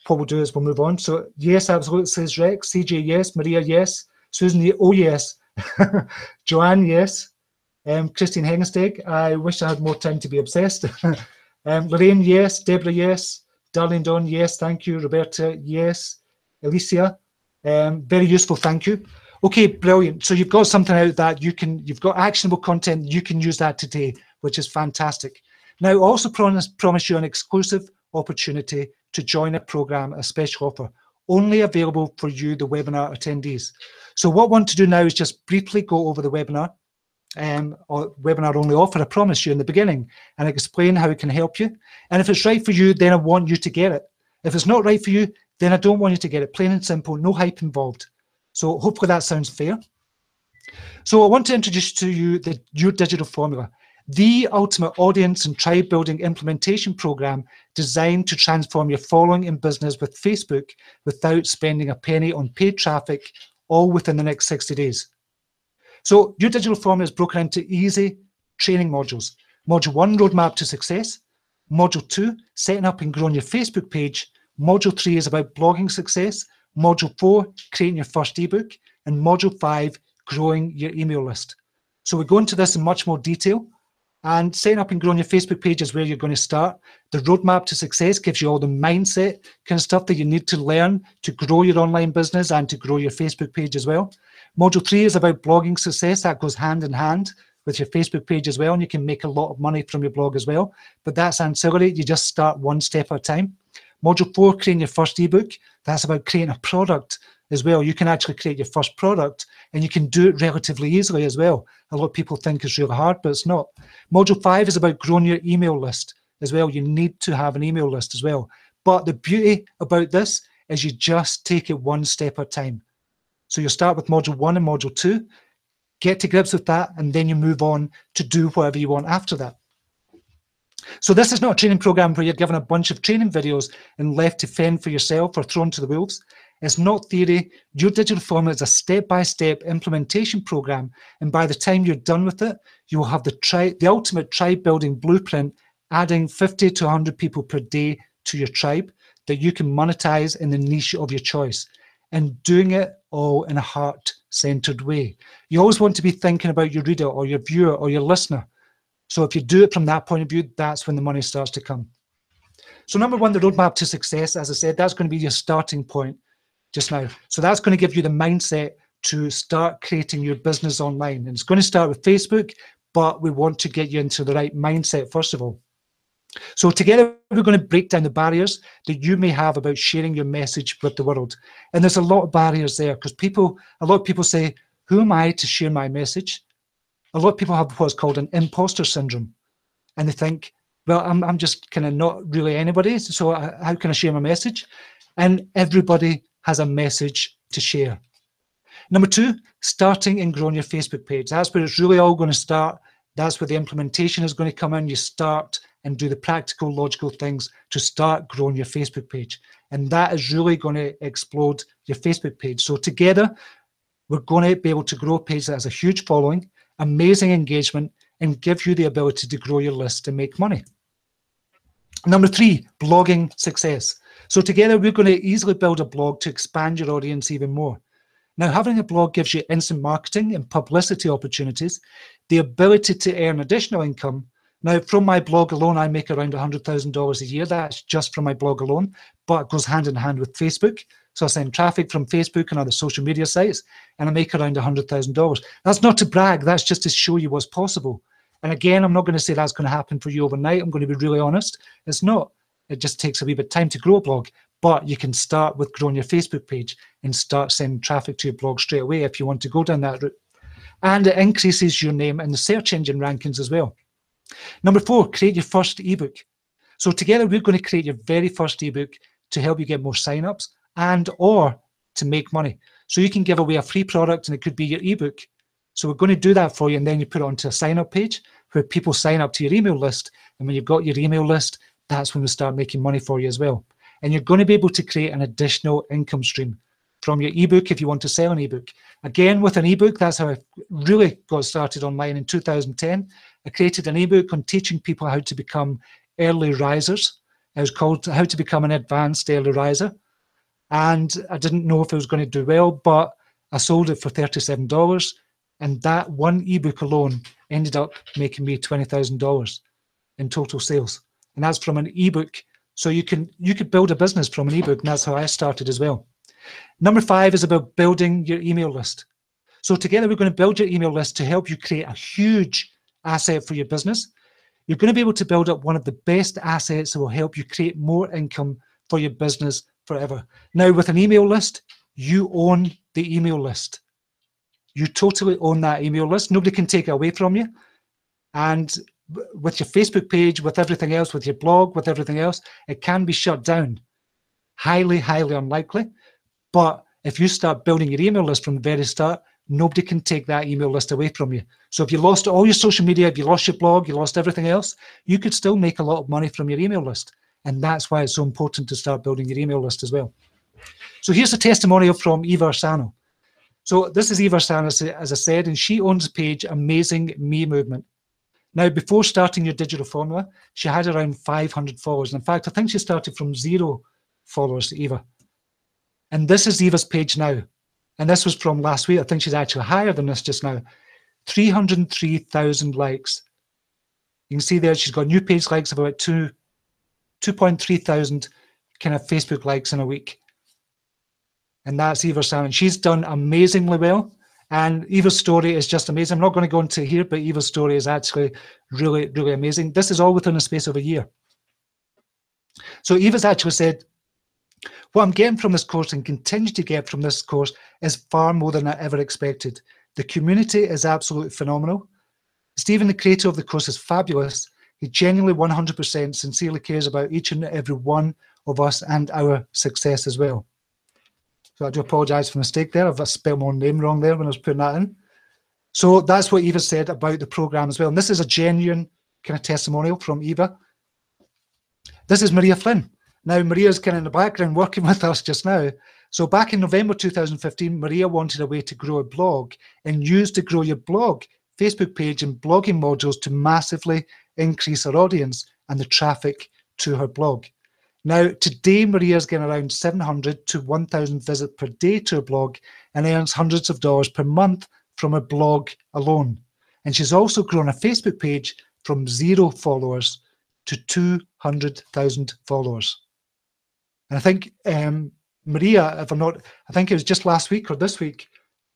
what we'll do is we'll move on. So yes, absolutely, says Rex. CJ, yes. Maria, yes. Susan, oh yes. Joanne, yes. Um, Christine Hengensteg, I wish I had more time to be obsessed. um, Lorraine, yes. Deborah, yes. Darlene Dawn, yes. Thank you. Roberta, yes. Alicia, um, very useful. Thank you. Okay, brilliant. So you've got something out that you can, you've got actionable content, you can use that today, which is fantastic. Now, also promise, promise you an exclusive opportunity to join a program, a special offer, only available for you, the webinar attendees. So what I want to do now is just briefly go over the webinar, um, or webinar only offer, I promise you in the beginning, and explain how it can help you. And if it's right for you, then I want you to get it. If it's not right for you, then I don't want you to get it, plain and simple, no hype involved. So hopefully that sounds fair. So I want to introduce to you the Your Digital Formula, the ultimate audience and tribe building implementation program designed to transform your following in business with Facebook without spending a penny on paid traffic, all within the next 60 days. So your digital formula is broken into easy training modules. Module one, roadmap to success. Module two, setting up and growing your Facebook page. Module three is about blogging success. Module four, creating your first ebook. And module five, growing your email list. So we go into this in much more detail. And setting up and growing your Facebook page is where you're going to start. The roadmap to success gives you all the mindset kind of stuff that you need to learn to grow your online business and to grow your Facebook page as well. Module three is about blogging success. That goes hand in hand with your Facebook page as well. And you can make a lot of money from your blog as well. But that's ancillary. You just start one step at a time. Module four, creating your first ebook. That's about creating a product as well. You can actually create your first product and you can do it relatively easily as well. A lot of people think it's really hard, but it's not. Module five is about growing your email list as well. You need to have an email list as well. But the beauty about this is you just take it one step at a time. So you'll start with module one and module two, get to grips with that, and then you move on to do whatever you want after that. So this is not a training program where you're given a bunch of training videos and left to fend for yourself or thrown to the wolves. It's not theory. Your digital formula is a step-by-step -step implementation program. And by the time you're done with it, you will have the, tri the ultimate tribe building blueprint, adding 50 to 100 people per day to your tribe that you can monetize in the niche of your choice. And doing it all in a heart-centered way. You always want to be thinking about your reader or your viewer or your listener. So if you do it from that point of view, that's when the money starts to come. So number one, the roadmap to success, as I said, that's going to be your starting point just now. So that's going to give you the mindset to start creating your business online. And it's going to start with Facebook, but we want to get you into the right mindset first of all. So together we're going to break down the barriers that you may have about sharing your message with the world. And there's a lot of barriers there because people, a lot of people say, who am I to share my message? A lot of people have what's called an imposter syndrome. And they think, well, I'm, I'm just kind of not really anybody. So uh, how can I share my message? And everybody has a message to share. Number two, starting and growing your Facebook page. That's where it's really all going to start. That's where the implementation is going to come in. You start and do the practical, logical things to start growing your Facebook page. And that is really going to explode your Facebook page. So together, we're going to be able to grow a page that has a huge following, amazing engagement, and give you the ability to grow your list and make money. Number three, blogging success. So together, we're going to easily build a blog to expand your audience even more. Now, having a blog gives you instant marketing and publicity opportunities, the ability to earn additional income. Now, from my blog alone, I make around $100,000 a year. That's just from my blog alone, but it goes hand in hand with Facebook. So I send traffic from Facebook and other social media sites, and I make around $100,000. That's not to brag, that's just to show you what's possible. And again, I'm not going to say that's going to happen for you overnight. I'm going to be really honest. It's not. It just takes a wee bit of time to grow a blog. But you can start with growing your Facebook page and start sending traffic to your blog straight away if you want to go down that route. And it increases your name in the search engine rankings as well. Number four, create your first ebook. So together we're going to create your very first ebook to help you get more signups and or to make money. So you can give away a free product and it could be your ebook. So we're going to do that for you and then you put it onto a sign up page where people sign up to your email list. And when you've got your email list, that's when we start making money for you as well and you're going to be able to create an additional income stream from your ebook if you want to sell an ebook. Again, with an ebook, that's how I really got started online in 2010. I created an ebook on teaching people how to become early risers. It was called How to Become an Advanced Early Riser. And I didn't know if it was going to do well, but I sold it for $37. And that one ebook alone ended up making me $20,000 in total sales. And that's from an ebook so you can you could build a business from an ebook, and that's how I started as well. Number five is about building your email list. So together we're going to build your email list to help you create a huge asset for your business. You're going to be able to build up one of the best assets that will help you create more income for your business forever. Now, with an email list, you own the email list. You totally own that email list. Nobody can take it away from you. And with your Facebook page, with everything else, with your blog, with everything else, it can be shut down. Highly, highly unlikely. But if you start building your email list from the very start, nobody can take that email list away from you. So if you lost all your social media, if you lost your blog, you lost everything else, you could still make a lot of money from your email list. And that's why it's so important to start building your email list as well. So here's a testimonial from Eva Arsano. So this is Eva Arsano, as I said, and she owns the page Amazing Me Movement. Now, before starting your digital formula, she had around 500 followers. In fact, I think she started from zero followers, Eva. And this is Eva's page now. And this was from last week. I think she's actually higher than this just now. 303,000 likes. You can see there she's got new page likes of about two, 2.3 thousand kind of Facebook likes in a week. And that's Eva Salmon. She's done amazingly well. And Eva's story is just amazing. I'm not going to go into here, but Eva's story is actually really, really amazing. This is all within a space of a year. So Eva's actually said, what I'm getting from this course and continue to get from this course is far more than I ever expected. The community is absolutely phenomenal. Steven, the creator of the course, is fabulous. He genuinely 100% sincerely cares about each and every one of us and our success as well. So I do apologise for the mistake there. I've spelled my name wrong there when I was putting that in. So that's what Eva said about the program as well. And this is a genuine kind of testimonial from Eva. This is Maria Flynn. Now, Maria's kind of in the background working with us just now. So back in November 2015, Maria wanted a way to grow a blog and used to grow your blog, Facebook page and blogging modules to massively increase her audience and the traffic to her blog. Now, today, Maria's getting around 700 to 1,000 visits per day to her blog and earns hundreds of dollars per month from her blog alone. And she's also grown a Facebook page from zero followers to 200,000 followers. And I think um, Maria, if I'm not, I think it was just last week or this week,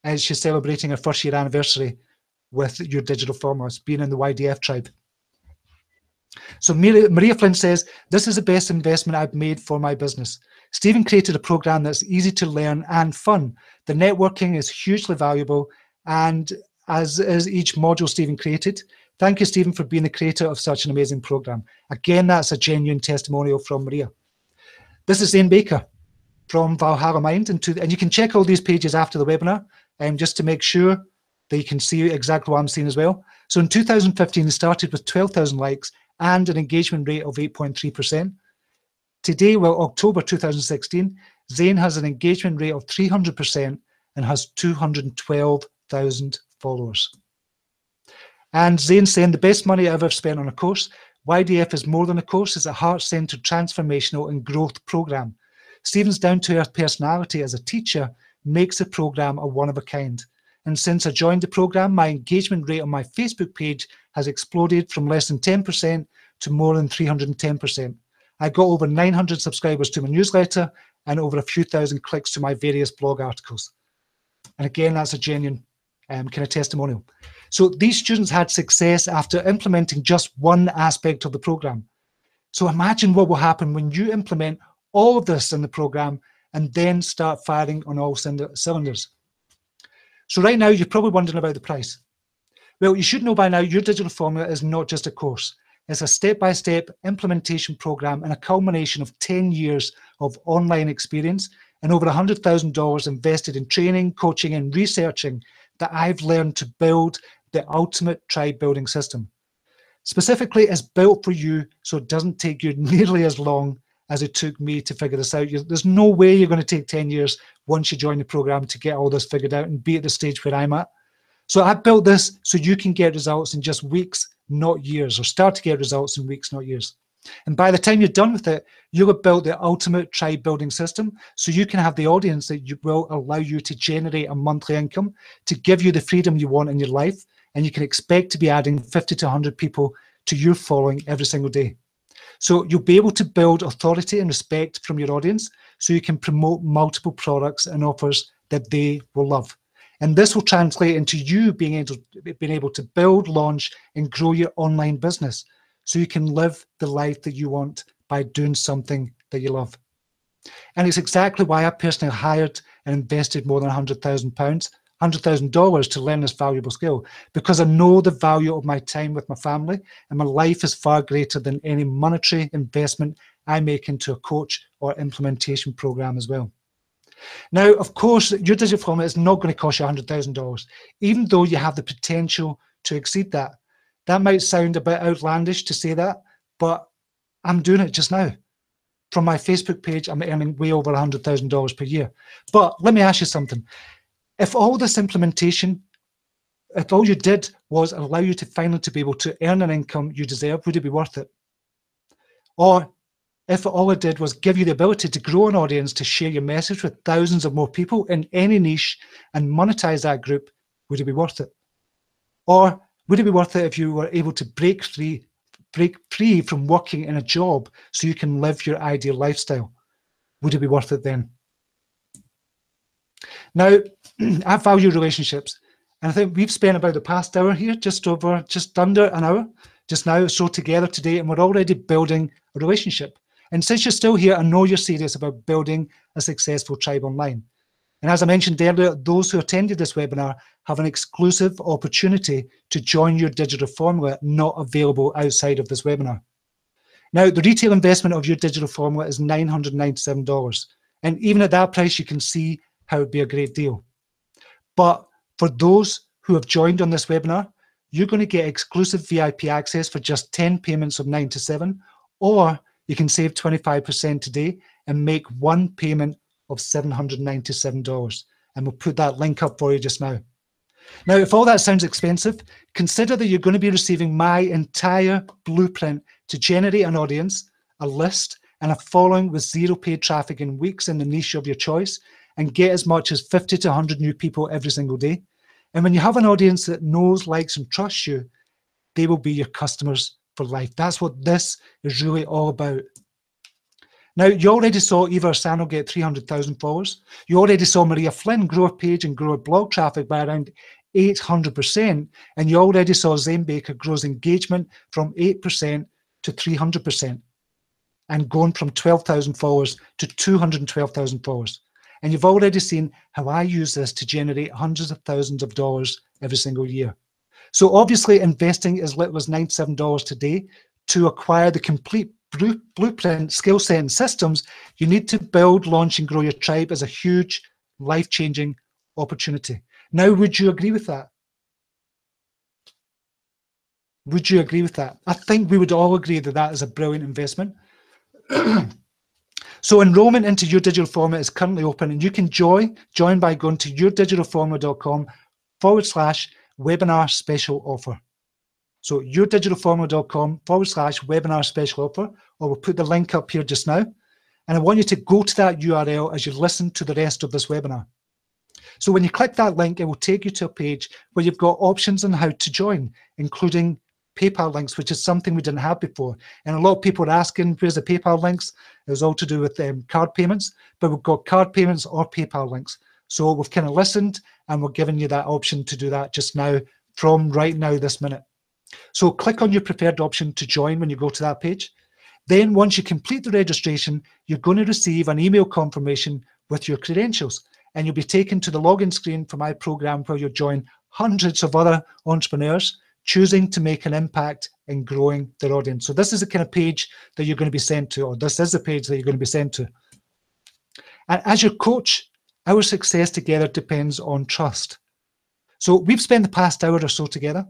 as she's celebrating her first year anniversary with your digital formulas, being in the YDF tribe. So Maria Flynn says, this is the best investment I've made for my business. Steven created a program that's easy to learn and fun. The networking is hugely valuable and as is each module Steven created. Thank you, Steven, for being the creator of such an amazing program. Again, that's a genuine testimonial from Maria. This is Zane Baker from Valhalla Mind. And, to, and you can check all these pages after the webinar um, just to make sure that you can see exactly what I'm seeing as well. So in 2015, it started with 12,000 likes and an engagement rate of 8.3%. Today, well, October 2016, Zane has an engagement rate of 300% and has 212,000 followers. And Zane saying the best money I've ever spent on a course. YDF is more than a course, it's a heart-centered transformational and growth program. Steven's down-to-earth personality as a teacher makes the program a one of a kind. And since I joined the program, my engagement rate on my Facebook page has exploded from less than 10% to more than 310%. I got over 900 subscribers to my newsletter and over a few thousand clicks to my various blog articles. And again, that's a genuine um, kind of testimonial. So these students had success after implementing just one aspect of the program. So imagine what will happen when you implement all of this in the program and then start firing on all cylinders. So right now, you're probably wondering about the price. Well, you should know by now your digital formula is not just a course. It's a step-by-step -step implementation program and a culmination of 10 years of online experience and over $100,000 invested in training, coaching, and researching that I've learned to build the ultimate tribe building system. Specifically, it's built for you so it doesn't take you nearly as long as it took me to figure this out. There's no way you're going to take 10 years once you join the program to get all this figured out and be at the stage where I'm at. So I built this so you can get results in just weeks, not years, or start to get results in weeks, not years. And by the time you're done with it, you'll have built the ultimate tribe building system. So you can have the audience that you will allow you to generate a monthly income to give you the freedom you want in your life. And you can expect to be adding 50 to 100 people to your following every single day. So you'll be able to build authority and respect from your audience so you can promote multiple products and offers that they will love. And this will translate into you being able, being able to build, launch, and grow your online business so you can live the life that you want by doing something that you love. And it's exactly why I personally hired and invested more than £100,000 $100,000 to learn this valuable skill because I know the value of my time with my family and my life is far greater than any monetary investment I make into a coach or implementation program as well. Now, of course, your digital formula is not going to cost you $100,000, even though you have the potential to exceed that. That might sound a bit outlandish to say that, but I'm doing it just now. From my Facebook page, I'm earning way over $100,000 per year. But let me ask you something. If all this implementation, if all you did was allow you to finally to be able to earn an income you deserve, would it be worth it? Or if all it did was give you the ability to grow an audience to share your message with thousands of more people in any niche and monetize that group, would it be worth it? Or would it be worth it if you were able to break free, break free from working in a job so you can live your ideal lifestyle? Would it be worth it then? Now, I value relationships. And I think we've spent about the past hour here, just over, just under an hour, just now, so together today, and we're already building a relationship. And since you're still here, I know you're serious about building a successful tribe online. And as I mentioned earlier, those who attended this webinar have an exclusive opportunity to join your digital formula not available outside of this webinar. Now, the retail investment of your digital formula is $997. And even at that price, you can see how it would be a great deal. But for those who have joined on this webinar, you're going to get exclusive VIP access for just 10 payments of 9 to 7, or you can save 25% today and make one payment of $797. And we'll put that link up for you just now. Now, if all that sounds expensive, consider that you're going to be receiving my entire blueprint to generate an audience, a list, and a following with zero paid traffic in weeks in the niche of your choice and get as much as 50 to 100 new people every single day. And when you have an audience that knows, likes, and trusts you, they will be your customers for life. That's what this is really all about. Now, you already saw Eva Arsano get 300,000 followers. You already saw Maria Flynn grow her page and grow her blog traffic by around 800%. And you already saw Zane Baker grows engagement from 8% to 300% and going from 12,000 followers to 212,000 followers. And you've already seen how I use this to generate hundreds of thousands of dollars every single year. So obviously investing as little as $97 today to acquire the complete blueprint, skill set, and systems, you need to build, launch, and grow your tribe as a huge, life changing opportunity. Now, would you agree with that? Would you agree with that? I think we would all agree that that is a brilliant investment. so enrollment into Your Digital Formula is currently open and you can join, join by going to yourdigitalformula.com forward slash webinar special offer. So yourdigitalformula.com forward slash webinar special offer, or we'll put the link up here just now. And I want you to go to that URL as you listen to the rest of this webinar. So when you click that link, it will take you to a page where you've got options on how to join, including PayPal links, which is something we didn't have before. And a lot of people are asking, where's the PayPal links? It was all to do with um, card payments, but we've got card payments or PayPal links. So we've kind of listened and we're giving you that option to do that just now from right now, this minute. So click on your preferred option to join when you go to that page. Then once you complete the registration, you're going to receive an email confirmation with your credentials and you'll be taken to the login screen for my program where you'll join hundreds of other entrepreneurs choosing to make an impact in growing their audience. So this is the kind of page that you're going to be sent to, or this is the page that you're going to be sent to. And as your coach, our success together depends on trust. So we've spent the past hour or so together.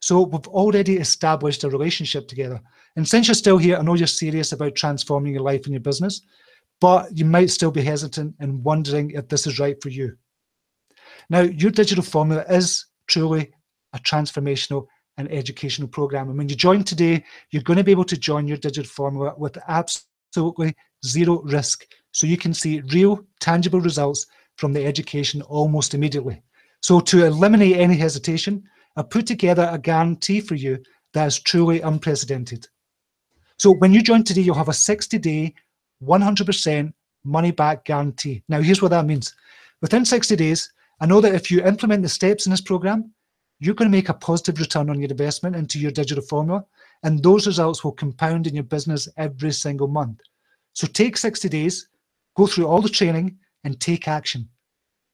So we've already established a relationship together. And since you're still here, I know you're serious about transforming your life and your business, but you might still be hesitant and wondering if this is right for you. Now, your digital formula is truly a transformational and educational program. And when you join today, you're going to be able to join your digital formula with absolutely zero risk. So you can see real, tangible results from the education almost immediately. So to eliminate any hesitation, I put together a guarantee for you that is truly unprecedented. So when you join today, you'll have a 60-day, 100% money back guarantee. Now, here's what that means. Within 60 days, I know that if you implement the steps in this program, you're going to make a positive return on your investment into your digital formula, and those results will compound in your business every single month. So take 60 days, go through all the training, and take action.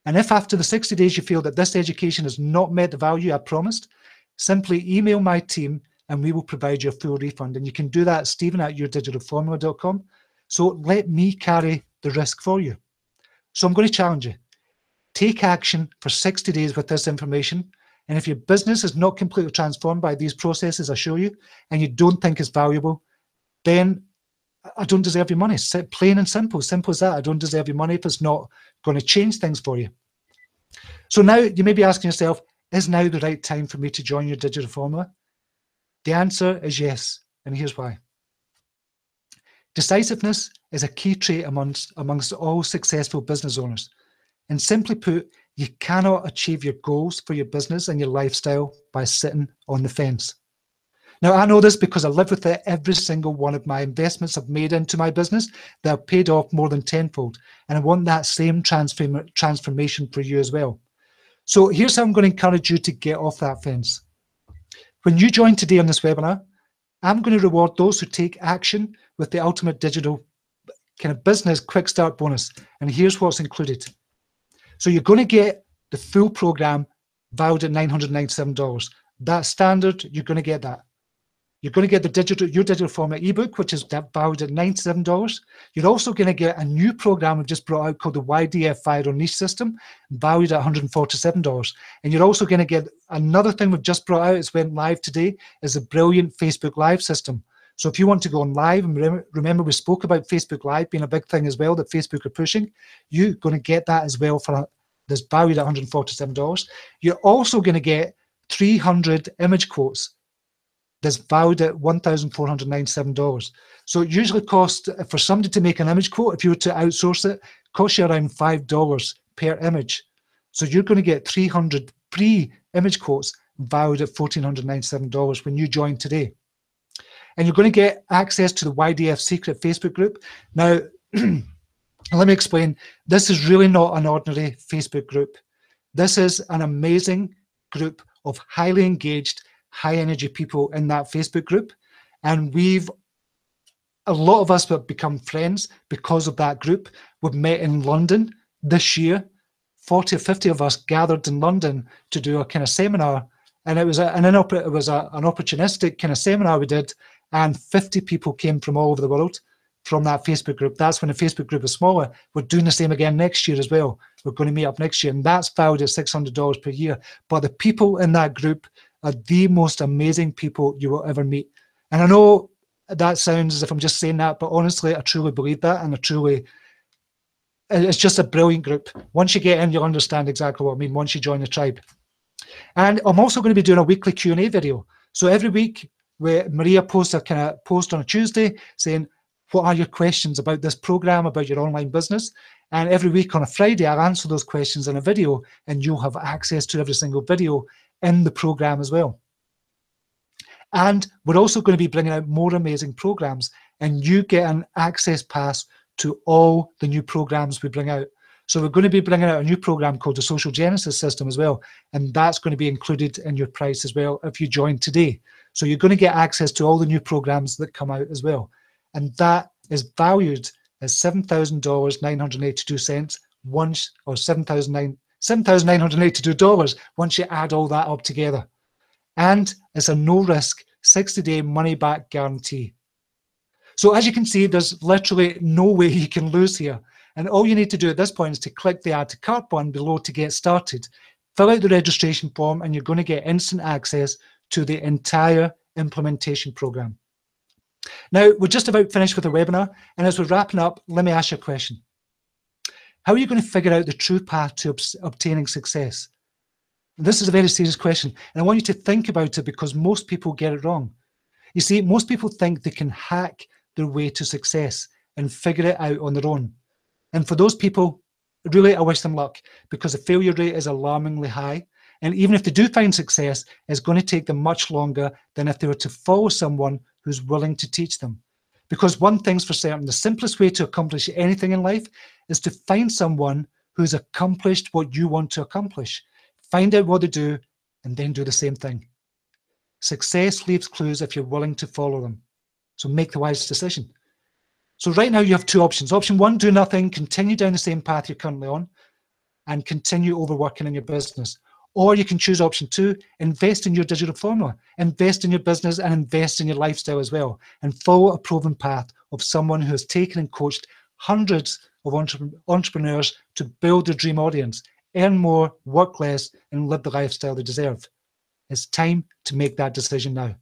And if after the 60 days you feel that this education has not met the value I promised, simply email my team and we will provide you a full refund. And you can do that at stephen at yourdigitalformula.com. So let me carry the risk for you. So I'm going to challenge you. Take action for 60 days with this information and if your business is not completely transformed by these processes I assure you, and you don't think it's valuable, then I don't deserve your money. Plain and simple, simple as that. I don't deserve your money if it's not going to change things for you. So now you may be asking yourself, is now the right time for me to join your digital formula? The answer is yes, and here's why. Decisiveness is a key trait amongst, amongst all successful business owners. And simply put, you cannot achieve your goals for your business and your lifestyle by sitting on the fence. Now, I know this because I live with it every single one of my investments I've made into my business they've paid off more than tenfold. And I want that same transform transformation for you as well. So here's how I'm going to encourage you to get off that fence. When you join today on this webinar, I'm going to reward those who take action with the ultimate digital kind of business quick start bonus. And here's what's included. So you're going to get the full program valued at $997. That standard, you're going to get that. You're going to get the digital, your digital formula ebook, which is that valued at $97. You're also going to get a new program we've just brought out called the YDF Fire on Niche System, valued at $147. And you're also going to get another thing we've just brought out, it's went live today, is a brilliant Facebook Live system. So if you want to go on live, and remember we spoke about Facebook Live being a big thing as well that Facebook are pushing, you're going to get that as well for this valued at $147. You're also going to get 300 image quotes that's valued at $1,497. So it usually costs for somebody to make an image quote, if you were to outsource it, costs you around $5 per image. So you're going to get 300 free image quotes valued at $1,497 when you join today. And you're going to get access to the YDF secret Facebook group. Now, let me explain. This is really not an ordinary Facebook group. This is an amazing group of highly engaged, high energy people in that Facebook group. And we've, a lot of us have become friends because of that group. We've met in London this year. 40 or 50 of us gathered in London to do a kind of seminar. And it was, a, an, it was a, an opportunistic kind of seminar we did. And 50 people came from all over the world from that Facebook group. That's when the Facebook group is smaller. We're doing the same again next year as well. We're going to meet up next year, and that's valued at $600 per year. But the people in that group are the most amazing people you will ever meet. And I know that sounds as if I'm just saying that, but honestly, I truly believe that, and I truly, it's just a brilliant group. Once you get in, you'll understand exactly what I mean. Once you join the tribe, and I'm also going to be doing a weekly Q and A video. So every week, where Maria posts a kind of post on a Tuesday saying, what are your questions about this program, about your online business? And every week on a Friday, I'll answer those questions in a video, and you'll have access to every single video in the program as well. And we're also going to be bringing out more amazing programs, and you get an access pass to all the new programs we bring out. So we're going to be bringing out a new program called the Social Genesis System as well, and that's going to be included in your price as well if you join today. So you're going to get access to all the new programs that come out as well and that is valued as $7,982 once, or $7,982 once you add all that up together. And it's a no risk 60 day money back guarantee. So as you can see, there's literally no way you can lose here. And all you need to do at this point is to click the add to cart button below to get started. Fill out the registration form and you're going to get instant access to the entire implementation program. Now, we're just about finished with the webinar, and as we're wrapping up, let me ask you a question. How are you going to figure out the true path to obtaining success? And this is a very serious question, and I want you to think about it because most people get it wrong. You see, most people think they can hack their way to success and figure it out on their own. And for those people, really, I wish them luck because the failure rate is alarmingly high. And even if they do find success, it's going to take them much longer than if they were to follow someone who's willing to teach them. Because one thing's for certain, the simplest way to accomplish anything in life is to find someone who's accomplished what you want to accomplish. Find out what they do and then do the same thing. Success leaves clues if you're willing to follow them. So make the wise decision. So right now you have two options. Option one, do nothing, continue down the same path you're currently on and continue overworking in your business. Or you can choose option two, invest in your digital formula, invest in your business and invest in your lifestyle as well, and follow a proven path of someone who has taken and coached hundreds of entre entrepreneurs to build their dream audience, earn more, work less, and live the lifestyle they deserve. It's time to make that decision now.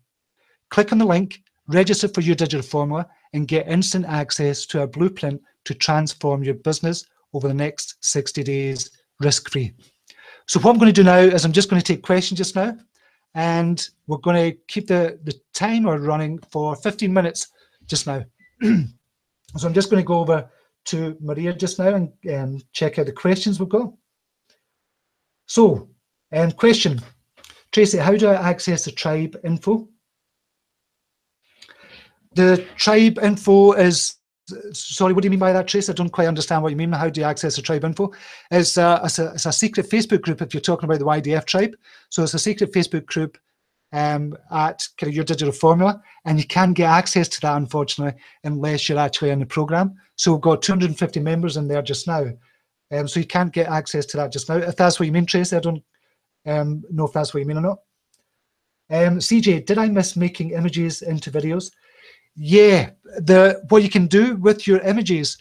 Click on the link, register for your digital formula, and get instant access to a blueprint to transform your business over the next 60 days risk-free. So what I'm going to do now is I'm just going to take questions just now, and we're going to keep the, the timer running for 15 minutes just now. so I'm just going to go over to Maria just now and check out the questions we've got. So, um, question, Tracy, how do I access the tribe info? The tribe info is sorry, what do you mean by that, Trace? I don't quite understand what you mean. How do you access the tribe info? It's a, it's a, it's a secret Facebook group if you're talking about the YDF tribe. So it's a secret Facebook group um, at kind of your digital formula, and you can't get access to that, unfortunately, unless you're actually in the program. So we've got 250 members in there just now. Um, so you can't get access to that just now. If that's what you mean, Tracy, I don't um, know if that's what you mean or not. Um, CJ, did I miss making images into videos? Yeah, the what you can do with your images,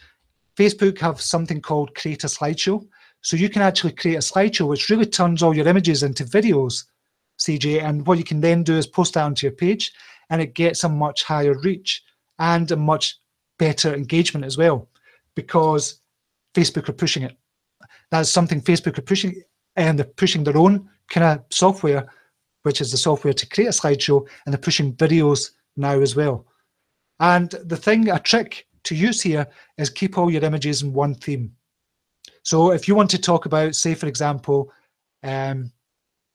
Facebook have something called create a slideshow. So you can actually create a slideshow which really turns all your images into videos, CJ. And what you can then do is post that onto your page and it gets a much higher reach and a much better engagement as well because Facebook are pushing it. That's something Facebook are pushing and they're pushing their own kind of software which is the software to create a slideshow, and they're pushing videos now as well. And the thing, a trick to use here is keep all your images in one theme. So if you want to talk about, say, for example, um,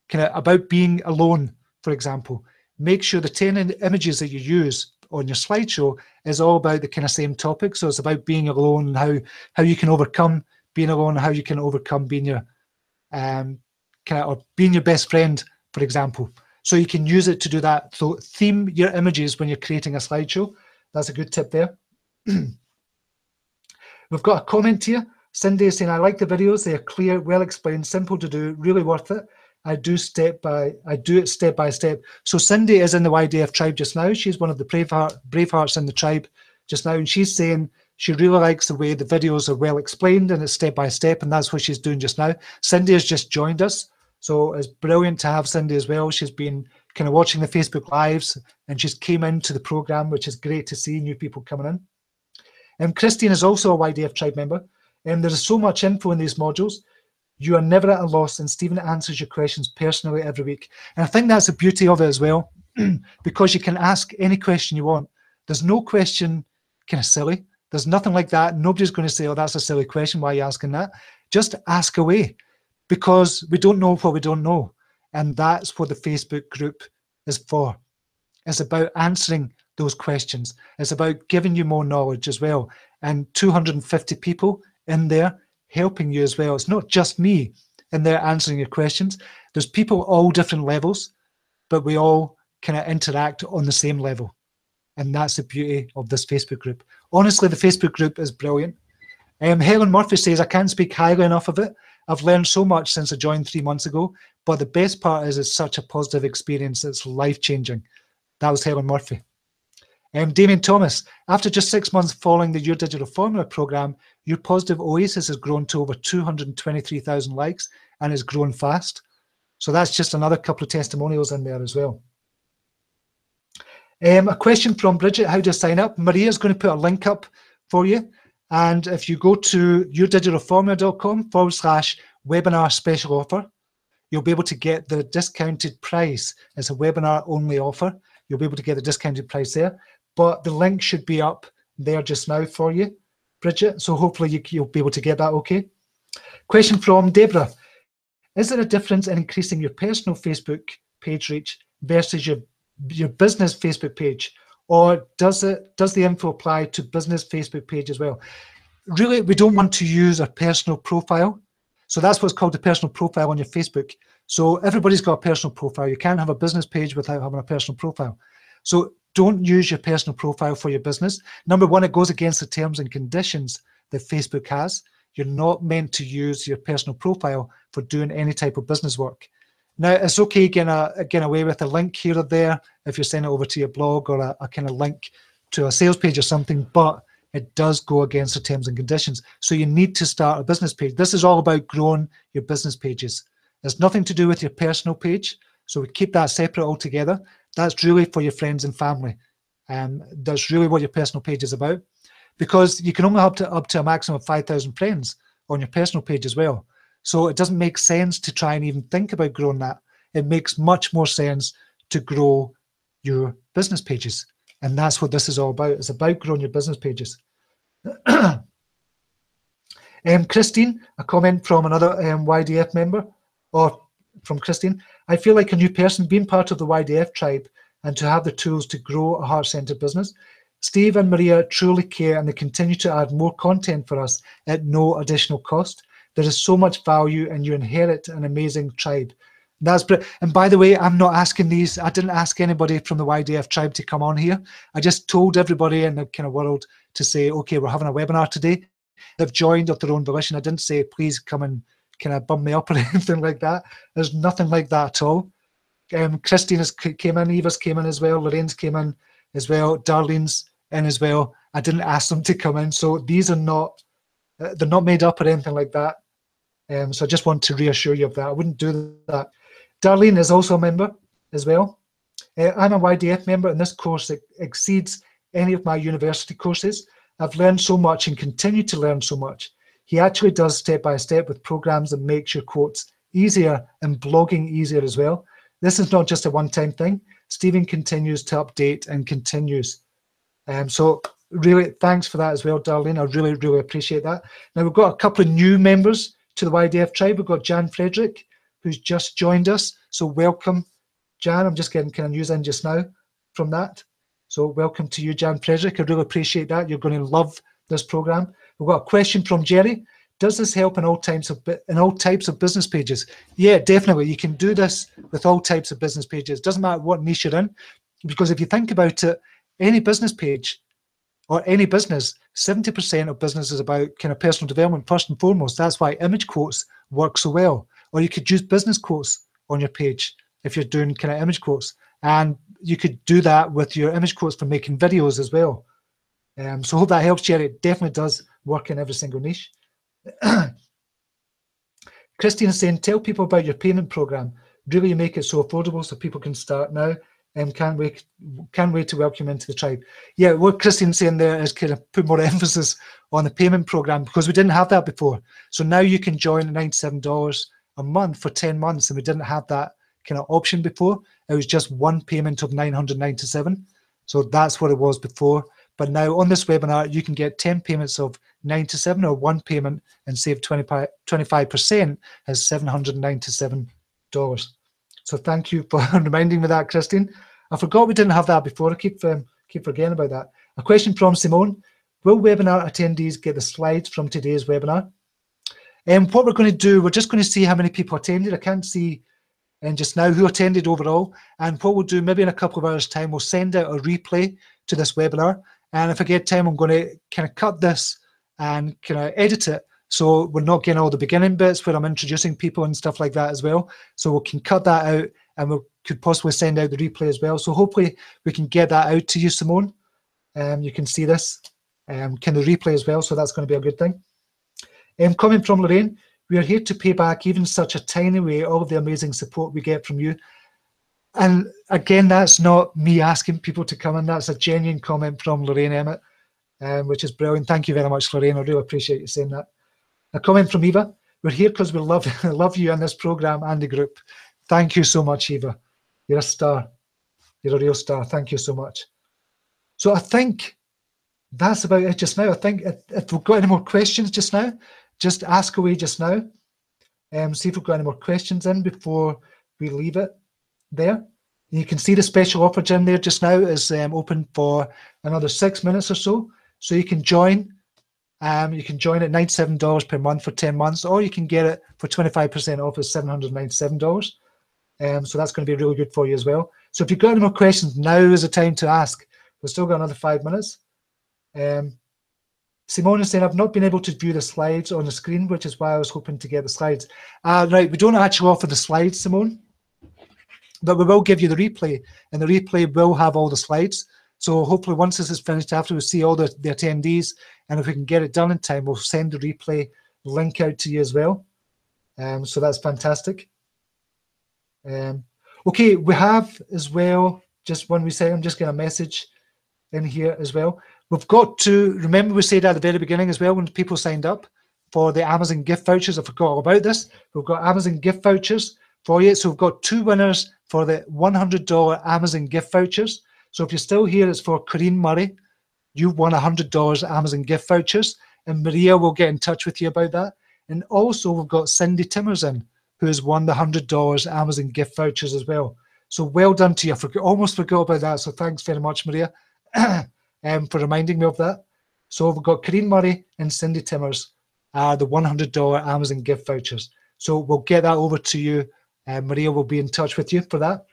kind of about being alone, for example, make sure the 10 images that you use on your slideshow is all about the kind of same topic. So it's about being alone and how, how you can overcome being alone, how you can overcome being your um, kind of, or being your best friend, for example. So you can use it to do that. So theme your images when you're creating a slideshow. That's a good tip there. We've got a comment here. Cindy is saying, I like the videos. They are clear, well explained, simple to do, really worth it. I do step by, I do it step by step. So Cindy is in the YDF tribe just now. She's one of the brave, brave hearts in the tribe just now. And she's saying she really likes the way the videos are well explained and it's step by step. And that's what she's doing just now. Cindy has just joined us. So it's brilliant to have Cindy as well. She's been kind of watching the Facebook Lives and she's came into the program, which is great to see new people coming in. And um, Christine is also a YDF tribe member. And um, there is so much info in these modules. You are never at a loss, and Steven answers your questions personally every week. And I think that's the beauty of it as well, because you can ask any question you want. There's no question kind of silly. There's nothing like that. Nobody's going to say, oh, that's a silly question. Why are you asking that? Just ask away because we don't know what we don't know. And that's what the Facebook group is for. It's about answering those questions. It's about giving you more knowledge as well. And 250 people in there helping you as well. It's not just me in there answering your questions. There's people all different levels, but we all kind of interact on the same level. And that's the beauty of this Facebook group. Honestly, the Facebook group is brilliant. Um, Helen Murphy says, I can't speak highly enough of it. I've learned so much since I joined three months ago, but the best part is it's such a positive experience. It's life-changing. That was Helen Murphy. Um, Damien Thomas, after just six months following the Your Digital Formula program, your positive Oasis has grown to over 223,000 likes and has grown fast. So that's just another couple of testimonials in there as well. Um, a question from Bridget, how to sign up? Maria's going to put a link up for you. And if you go to yourdigitalformula.com forward slash webinar special offer, you'll be able to get the discounted price. It's a webinar only offer. You'll be able to get the discounted price there but the link should be up there just now for you, Bridget. So hopefully you, you'll be able to get that okay. Question from Deborah. Is there a difference in increasing your personal Facebook page reach versus your, your business Facebook page? Or does it does the info apply to business Facebook page as well? Really, we don't want to use a personal profile. So that's what's called a personal profile on your Facebook. So everybody's got a personal profile. You can't have a business page without having a personal profile. So don't use your personal profile for your business. Number one, it goes against the terms and conditions that Facebook has. You're not meant to use your personal profile for doing any type of business work. Now, it's okay getting, a, getting away with a link here or there if you're sending it over to your blog or a, a kind of link to a sales page or something, but it does go against the terms and conditions. So you need to start a business page. This is all about growing your business pages. It's nothing to do with your personal page. So we keep that separate altogether. That's really for your friends and family. Um, that's really what your personal page is about. Because you can only have to up to a maximum of 5,000 friends on your personal page as well. So it doesn't make sense to try and even think about growing that. It makes much more sense to grow your business pages. And that's what this is all about. It's about growing your business pages. um, Christine, a comment from another um, YDF member, or from Christine. I feel like a new person being part of the YDF tribe and to have the tools to grow a heart-centered business. Steve and Maria truly care and they continue to add more content for us at no additional cost. There is so much value and you inherit an amazing tribe. That's and by the way, I'm not asking these. I didn't ask anybody from the YDF tribe to come on here. I just told everybody in the kind of world to say, okay, we're having a webinar today. They've joined of their own volition. I didn't say, please come and kind of bum me up or anything like that. There's nothing like that at all. Um, has came in, Eva's came in as well, Lorraine's came in as well, Darlene's in as well. I didn't ask them to come in, so these are not uh, they're not made up or anything like that. Um, so I just want to reassure you of that. I wouldn't do that. Darlene is also a member as well. Uh, I'm a YDF member, and this course exceeds any of my university courses. I've learned so much and continue to learn so much. He actually does step by step with programs that makes your quotes easier and blogging easier as well. this is not just a one-time thing. Steven continues to update and continues. Um, so really, thanks for that as well, Darlene. I really, really appreciate that. Now we've got a couple of new members to the YDF tribe. We've got Jan Frederick, who's just joined us. So welcome, Jan. I'm just getting kind of news in just now from that. So welcome to you, Jan Frederick. I really appreciate that. You're going to love this program. We've got a question from Jerry. Does this help in all types of in all types of business pages? Yeah, definitely. You can do this with all types of business pages. Doesn't matter what niche you're in, because if you think about it, any business page or any business, 70% of business is about kind of personal development first and foremost. That's why image quotes work so well. Or you could use business quotes on your page if you're doing kind of image quotes. And you could do that with your image quotes for making videos as well. Um, so hope that helps, Jerry. It definitely does work in every single niche. Christine is saying, tell people about your payment program. Really make it so affordable so people can start now Um, and can't wait, can't wait to welcome you into the tribe. Yeah, what Christine's saying there is kind of put more emphasis on the payment program because we didn't have that before. So now you can join at $97 a month for 10 months and we didn't have that kind of option before. It was just one payment of 997. So that's what it was before. But now on this webinar, you can get 10 payments of 97 or one payment and save 25% as $797. So thank you for reminding me that, Christine. I forgot we didn't have that before. I keep um, keep forgetting about that. A question from Simone. Will webinar attendees get the slides from today's webinar? And um, what we're going to do, we're just going to see how many people attended. I can't see and just now who attended overall. And what we'll do, maybe in a couple of hours time, we'll send out a replay to this webinar. And if I get time, I'm going to kind of cut this and kind of edit it. So we're not getting all the beginning bits where I'm introducing people and stuff like that as well. So we can cut that out and we could possibly send out the replay as well. So hopefully we can get that out to you, Simone. Um, you can see this um, kind of replay as well. So that's going to be a good thing. Um, coming from Lorraine, we are here to pay back even such a tiny way all of the amazing support we get from you. And again, that's not me asking people to come in. That's a genuine comment from Lorraine Emmett, um, which is brilliant. Thank you very much, Lorraine. I really appreciate you saying that. A comment from Eva. We're here because we love, love you and this program and the group. Thank you so much, Eva. You're a star. You're a real star. Thank you so much. So I think that's about it just now. I think if, if we've got any more questions just now, just ask away just now. Um, see if we've got any more questions in before we leave it there. You can see the special offer gym there just now is um, open for another six minutes or so. So you can join. Um, you can join at $97 per month for 10 months, or you can get it for 25% off at $797. Um, so that's going to be really good for you as well. So if you've got any more questions, now is the time to ask. We've still got another five minutes. Um, Simone is saying, I've not been able to view the slides on the screen, which is why I was hoping to get the slides. Uh, right, we don't actually offer the slides, Simone, but we will give you the replay, and the replay will have all the slides. So hopefully once this is finished, after we see all the, the attendees, and if we can get it done in time, we'll send the replay link out to you as well. Um, so that's fantastic. Um, okay, we have as well, just when we say, I'm just getting a message in here as well. We've got to remember we said at the very beginning as well when people signed up for the Amazon gift vouchers. I forgot all about this. We've got Amazon gift vouchers for you. So we've got two winners for the $100 Amazon gift vouchers. So if you're still here, it's for Corrine Murray. You've won $100 Amazon gift vouchers, and Maria will get in touch with you about that. And also, we've got Cindy Timmerson, who has won the $100 Amazon gift vouchers as well. So well done to you. I forgot, almost forgot about that. So thanks very much, Maria. um, for reminding me of that. So we've got Corrine Murray and Cindy Timmers are the $100 Amazon gift vouchers. So we'll get that over to you. Uh, Maria will be in touch with you for that.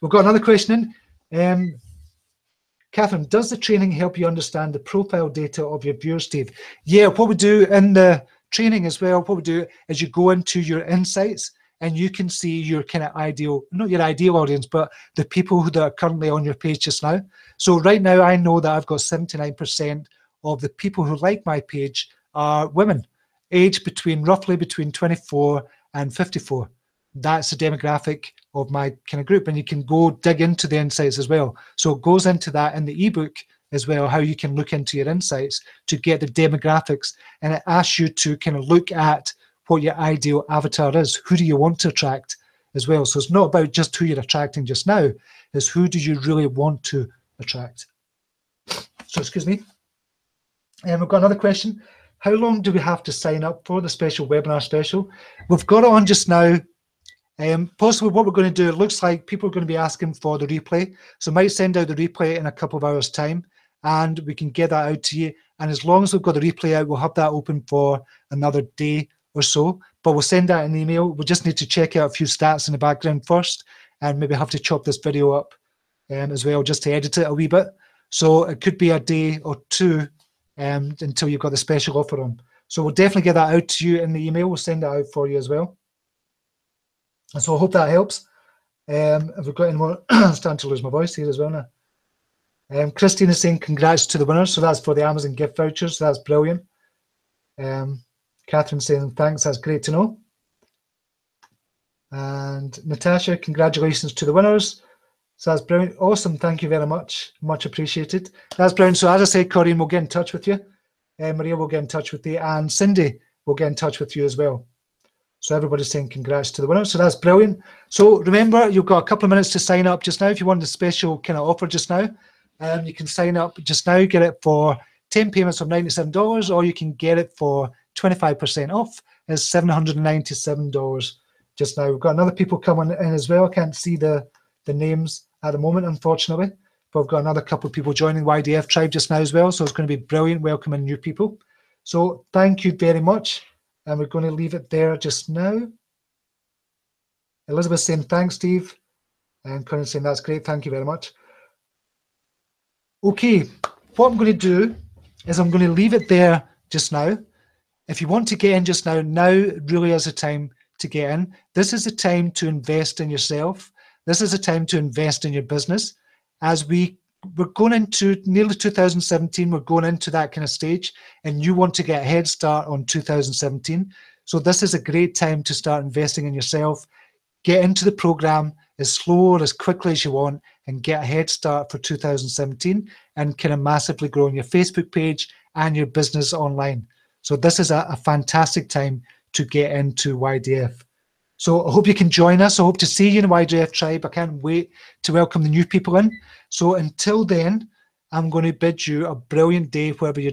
We've got another question in. Um, Catherine, does the training help you understand the profile data of your viewers, Steve? Yeah, what we do in the training as well, what we do is you go into your insights and you can see your kind of ideal, not your ideal audience, but the people who are currently on your page just now. So right now I know that I've got 79% of the people who like my page are women, aged between roughly between 24 and 54. That's the demographic of my kind of group. And you can go dig into the insights as well. So it goes into that in the ebook as well, how you can look into your insights to get the demographics. And it asks you to kind of look at what your ideal avatar is. Who do you want to attract? as well. So it's not about just who you're attracting just now, it's who do you really want to attract. So excuse me. And we've got another question. How long do we have to sign up for the special webinar special? We've got it on just now. Um, possibly what we're going to do, it looks like people are going to be asking for the replay. So might send out the replay in a couple of hours time and we can get that out to you. And as long as we've got the replay out, we'll have that open for another day or so. But we'll send out an email. We just need to check out a few stats in the background first and maybe have to chop this video up um, as well just to edit it a wee bit. So it could be a day or two um, until you've got the special offer on. So we'll definitely get that out to you in the email. We'll send it out for you as well. And so I hope that helps. Um, have we got any more? I'm starting to lose my voice here as well now. Um, Christine is saying congrats to the winners. So that's for the Amazon gift vouchers. So that's brilliant. Um, Catherine saying thanks. That's great to know. And Natasha, congratulations to the winners. So that's brilliant. Awesome. Thank you very much. Much appreciated. That's brilliant. So as I said, Corinne, we'll get in touch with you. Uh, Maria will get in touch with you. And Cindy will get in touch with you as well. So everybody's saying congrats to the winner. So that's brilliant. So remember, you've got a couple of minutes to sign up just now. If you want the special kind of offer just now, um, you can sign up just now, get it for 10 payments of $97, or you can get it for 25% off is $797 just now. We've got another people coming in as well. I can't see the, the names at the moment, unfortunately, but we've got another couple of people joining YDF Tribe just now as well. So it's going to be brilliant welcoming new people. So thank you very much. And we're going to leave it there just now. Elizabeth saying thanks, Steve. And Corinne saying that's great. Thank you very much. Okay, what I'm going to do is I'm going to leave it there just now. If you want to get in just now, now really is a time to get in. This is a time to invest in yourself. This is a time to invest in your business. As we we're going into nearly 2017, we're going into that kind of stage, and you want to get a head start on 2017. So this is a great time to start investing in yourself. Get into the program as slow or as quickly as you want and get a head start for 2017 and kind of massively growing your Facebook page and your business online. So this is a, a fantastic time to get into YDF. So I hope you can join us. I hope to see you in the YDF tribe. I can't wait to welcome the new people in. So until then, I'm going to bid you a brilliant day wherever you're